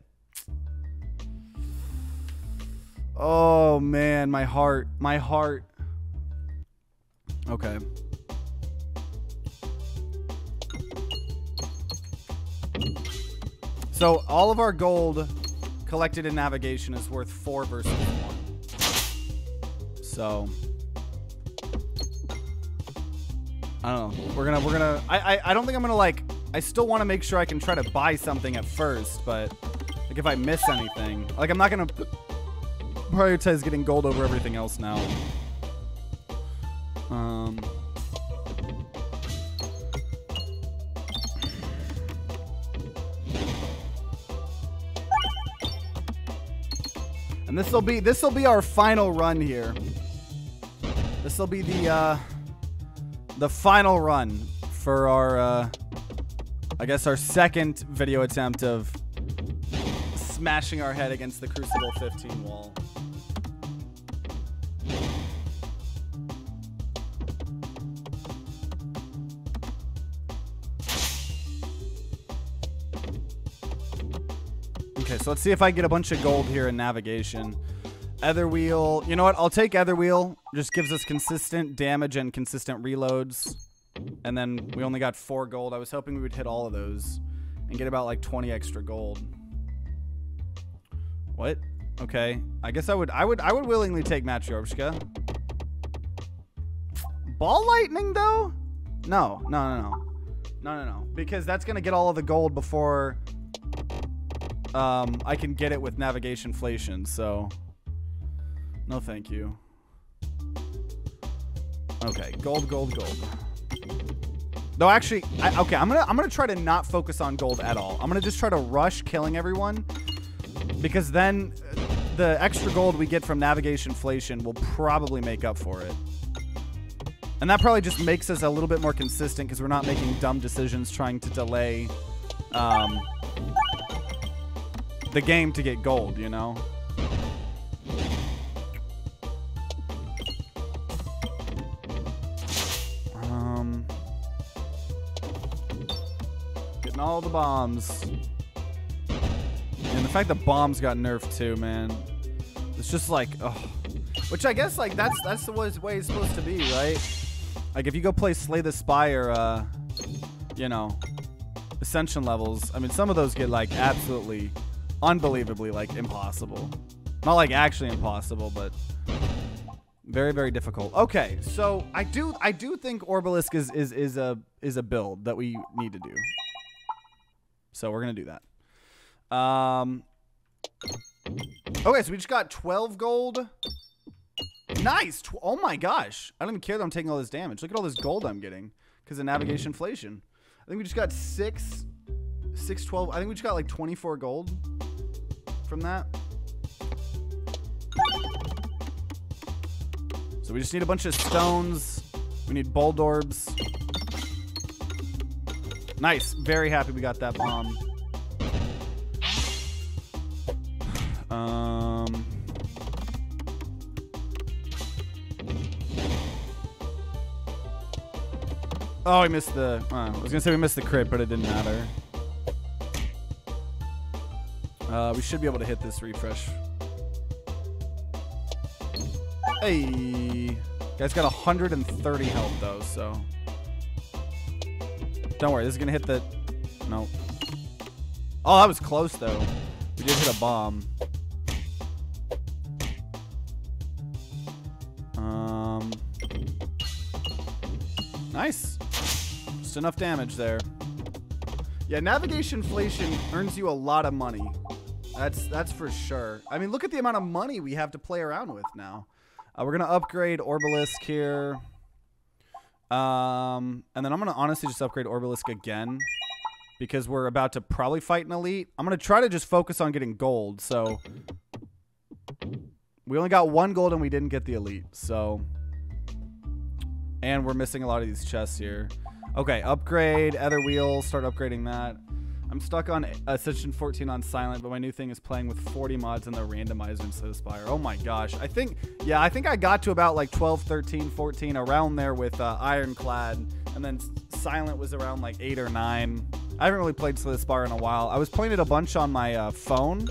Oh man, my heart. My heart. Okay. So all of our gold collected in navigation is worth four versus one. So I don't know. We're gonna we're gonna I I, I don't think I'm gonna like I still want to make sure I can try to buy something at first, but like if I miss anything, like I'm not gonna prioritize getting gold over everything else now. Um. And this will be this will be our final run here. This will be the uh the final run for our, uh, I guess, our second video attempt of smashing our head against the Cruciball 15 wall. So let's see if I get a bunch of gold here in navigation. Etherwheel. You know what? I'll take Etherwheel. Just gives us consistent damage and consistent reloads. And then we only got four gold. I was hoping we would hit all of those and get about like 20 extra gold. What? Okay. I guess I would I would I would willingly take Matryoshka. Ball lightning though? No, no, no, no. No, no, no. Because that's gonna get all of the gold before um, I can get it with navigation inflation, so no, thank you. Okay, gold, gold, gold. Though actually, I, okay, I'm gonna I'm gonna try to not focus on gold at all. I'm gonna just try to rush killing everyone, because then uh, the extra gold we get from navigation inflation will probably make up for it. And that probably just makes us a little bit more consistent because we're not making dumb decisions trying to delay um, the game to get gold, you know? Um, getting all the bombs. And the fact that bombs got nerfed too, man. It's just like, oh. Which I guess like that's that's the way it's supposed to be, right? Like if you go play Slay the Spire, uh, you know, Ascension levels, I mean some of those get like absolutely unbelievably like impossible. Not like actually impossible, but very very difficult. Okay, so I do I do think Orbelisk is is is a is a build that we need to do. So we're gonna do that. Um. Okay, so we just got 12 gold. Nice. Tw oh my gosh. I don't even care that I'm taking all this damage. Look at all this gold I'm getting because of navigation inflation. I think we just got six, six, 12. I think we just got like 24 gold from that. So we just need a bunch of stones. We need bold orbs. Nice. Very happy we got that bomb. Um... Oh, we missed the... Uh, I was gonna say we missed the crit, but it didn't matter. Uh, we should be able to hit this refresh. Hey! Guy's got 130 health, though, so... Don't worry, this is gonna hit the... No. Oh, that was close, though. We did hit a bomb. Um... Nice. Just enough damage there. Yeah, navigation inflation earns you a lot of money. That's that's for sure. I mean, look at the amount of money we have to play around with now. Uh, we're gonna upgrade Orbelisk here. Um, and then I'm gonna honestly just upgrade Orbelisk again because we're about to probably fight an elite. I'm gonna try to just focus on getting gold. So we only got one gold and we didn't get the elite. So and we're missing a lot of these chests here. Okay, upgrade, other wheel, start upgrading that. I'm stuck on Ascension 14 on silent, but my new thing is playing with 40 mods and the randomizer instead of Spire. Oh my gosh. I think, yeah, I think I got to about like 12, 13, 14, around there with uh, Ironclad. And then Silent was around like 8 or 9. I haven't really played Slay the Spire in a while. I was playing it a bunch on my uh, phone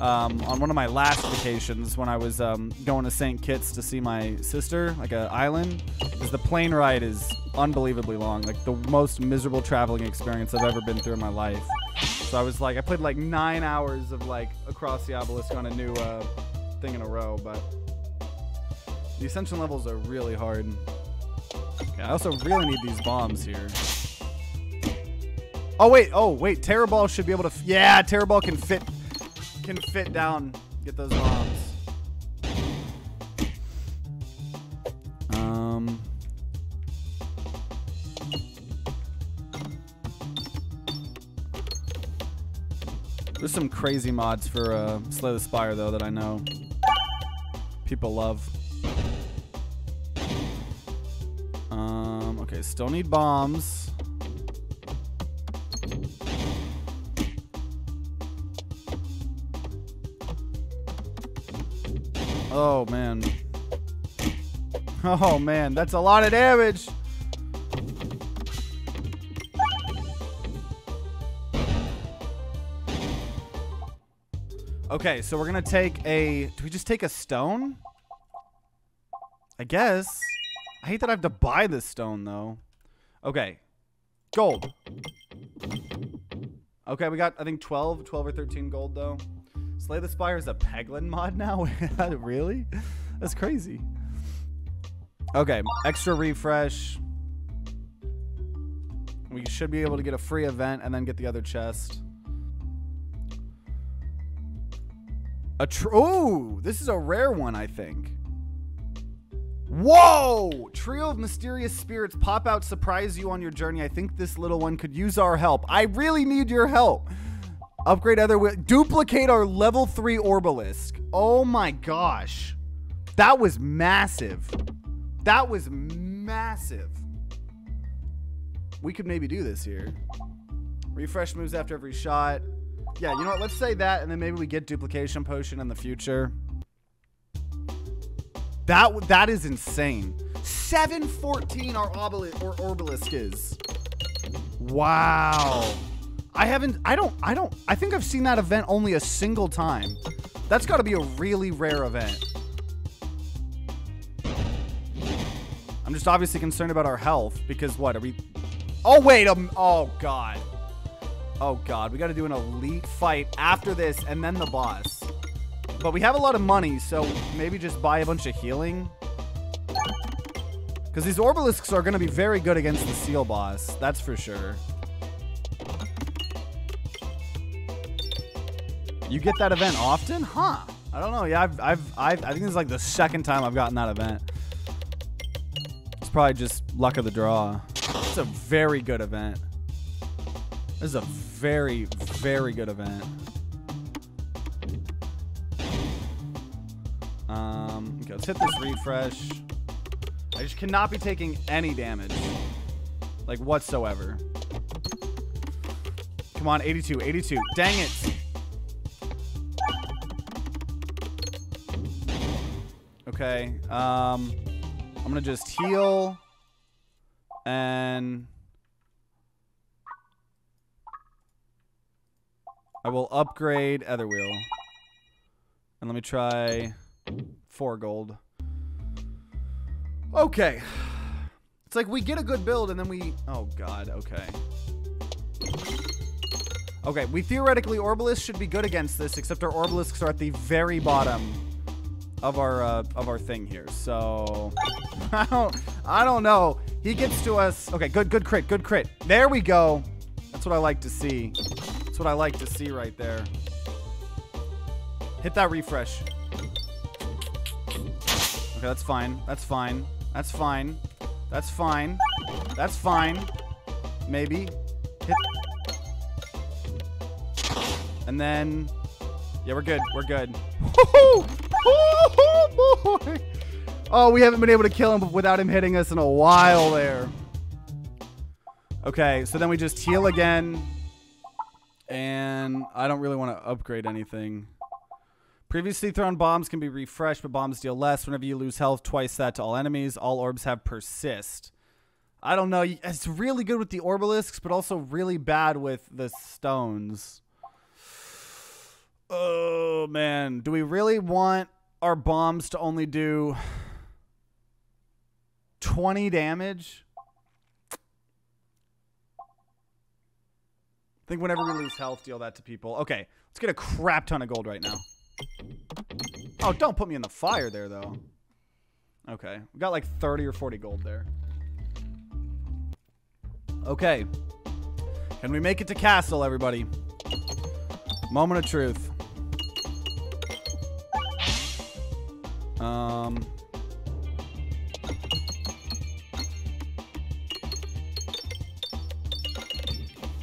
um, on one of my last vacations when I was um, going to St. Kitts to see my sister, like an island, because the plane ride is unbelievably long, like the most miserable traveling experience I've ever been through in my life. So I was like, I played like nine hours of like across the obelisk on a new uh, thing in a row, but the ascension levels are really hard. I also really need these bombs here. Oh wait, oh wait, Terror Ball should be able to. yeah, Terror Ball can fit can fit down, get those bombs. Um. There's some crazy mods for uh, Slay the Spire, though, that I know people love. Um, okay, still need bombs. Oh, man. Oh, man. That's a lot of damage. Okay, so we're to take a... Do we just take a stone? I guess. I hate that I have to buy this stone, though. Okay. Gold. Okay, we got, I think, 12, 12 or 13 gold, though. Slay the Spire is a Peglin mod now? really? That's crazy. Okay, extra refresh. We should be able to get a free event and then get the other chest. A tr oh, this is a rare one, I think. Whoa! Trio of mysterious spirits pop out, surprise you on your journey. I think this little one could use our help. I really need your help. Upgrade other duplicate our level 3 Orbelisk. Oh my gosh. That was massive. That was massive. We could maybe do this here. Refresh moves after every shot. Yeah, you know what? Let's say that, and then maybe we get duplication potion in the future. That that is insane. 714 our obelisk or Orbalisk is. Wow. I haven't. I don't. I don't. I think I've seen that event only a single time. That's got to be a really rare event. I'm just obviously concerned about our health because what are we? Oh wait. Um. Oh god. Oh god. We got to do an elite fight after this and then the boss. But we have a lot of money, so maybe just buy a bunch of healing. Because these Orbelisks are to be very good against the Seal boss. That's for sure. You get that event often? Huh. I don't know. Yeah, I've, I've, I've, I think this is like the second time I've gotten that event. It's probably just luck of the draw. It's a very good event. This is a very, very good event. Um, okay, let's hit this refresh. I just cannot be taking any damage. Like, whatsoever. Come on, 82, 82. Dang it. Okay, um, I'm gonna just heal. And... I will upgrade Etherwheel. And let me try four gold. Okay. It's like we get a good build and then we... Oh, God. Okay. Okay, we theoretically Orbelisk should be good against this, except our Orbelisks are at the very bottom of our uh, of our thing here. So I don't I don't know. He gets to us. Okay, good good crit, good crit. There we go. That's what I like to see. That's what I like to see right there. Hit that refresh. Okay, that's fine. That's fine. That's fine. That's fine. That's fine. Maybe. Hit. And then, yeah, we're good. We're good. Oh. Oh, we haven't been able to kill him without him hitting us in a while there. Okay, so then we just heal again. And I don't really want to upgrade anything. Previously thrown bombs can be refreshed, but bombs deal less. Whenever you lose health, twice that to all enemies. All orbs have persist. I don't know. It's really good with the orbelisks, but also really bad with the stones. Oh, man. Do we really want our bombs to only do 20 damage? I think whenever we lose health, deal that to people. Okay, let's get a crap ton of gold right now. Oh, don't put me in the fire there, though. Okay, we got like 30 or 40 gold there. Okay. Can we make it to castle, everybody? Moment of truth. Um.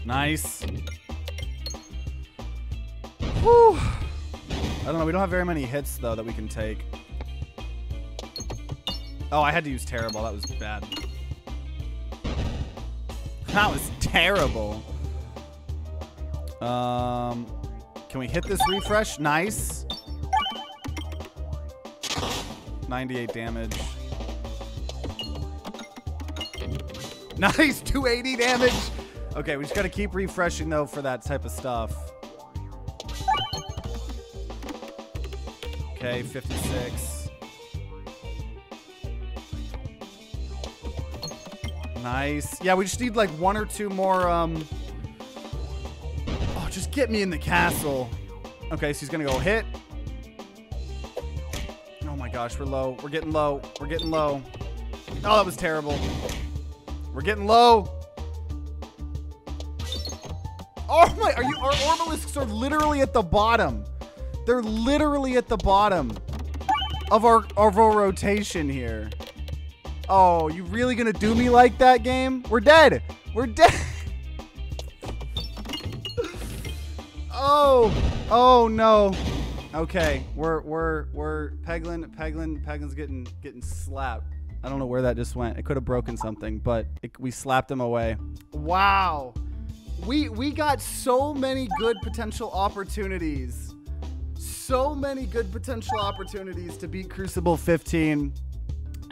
Nice. Whew. I don't know. We don't have very many hits, though, that we can take. Oh, I had to use terrible. That was bad. That was terrible. Um, can we hit this refresh? Nice. 98 damage. Nice, 280 damage. Okay, we just got to keep refreshing, though, for that type of stuff. Okay, 56. Nice. Yeah, we just need like one or two more, um... Oh, just get me in the castle. Okay, so he's gonna go hit. Gosh, we're low. We're getting low. We're getting low. Oh, that was terrible. We're getting low. Oh my, are you, our Orbelisks are literally at the bottom. They're literally at the bottom of our, of our rotation here. Oh, you really gonna do me like that, game? We're dead. We're dead. oh, oh no. Okay, we're we're we're Peglin Peglin Peglin's getting getting slapped. I don't know where that just went. It could have broken something, but it, we slapped him away. Wow. We we got so many good potential opportunities. So many good potential opportunities to beat Cruciball 15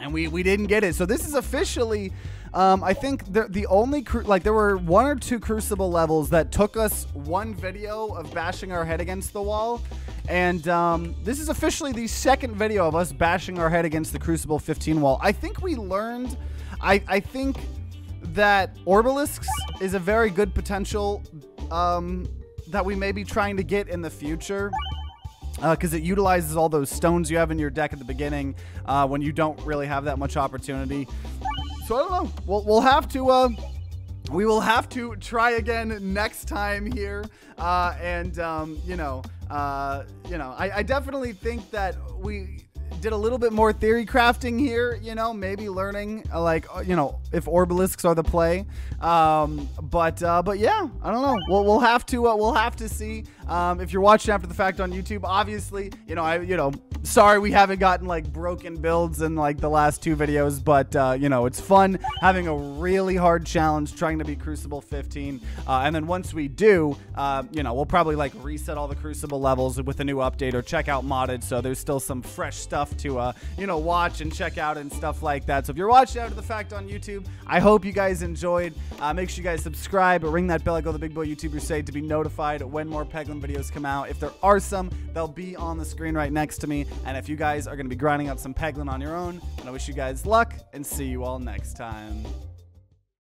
and we we didn't get it. So this is officially Um, I think the the only like there were one or two Cruciball levels that took us one video of bashing our head against the wall, and um, this is officially the second video of us bashing our head against the Cruciball 15 wall. I think we learned. I I think that Orbelisks is a very good potential um, that we may be trying to get in the future because uh, it utilizes all those stones you have in your deck at the beginning uh, when you don't really have that much opportunity. So I don't know. We'll, we'll have to. Uh, we will have to try again next time here, uh, and um, you know, uh, you know, I, I definitely think that we did a little bit more theory crafting here, you know, maybe learning uh, like uh, you know if orbelisks are the play. Um, but uh, but yeah, I don't know. We'll, we'll have to uh, we'll have to see. Um, if you're watching after the fact on YouTube, obviously, you know I you know sorry we haven't gotten like broken builds in like the last two videos, but uh, you know it's fun having a really hard challenge trying to be Cruciball 15, uh, and then once we do, uh, you know we'll probably like reset all the Cruciball levels with a new update or check out modded, so there's still some fresh stuff to uh, you know watch and check out and stuff like that. So if you're watching after the fact on YouTube, I hope you guys enjoyed. Uh, make sure you guys subscribe, ring that bell like all the big boy YouTubers say to be notified when more Videos come out. If there are some, they'll be on the screen right next to me. And if you guys are going to be grinding out some Peglin on your own, I wish you guys luck and see you all next time.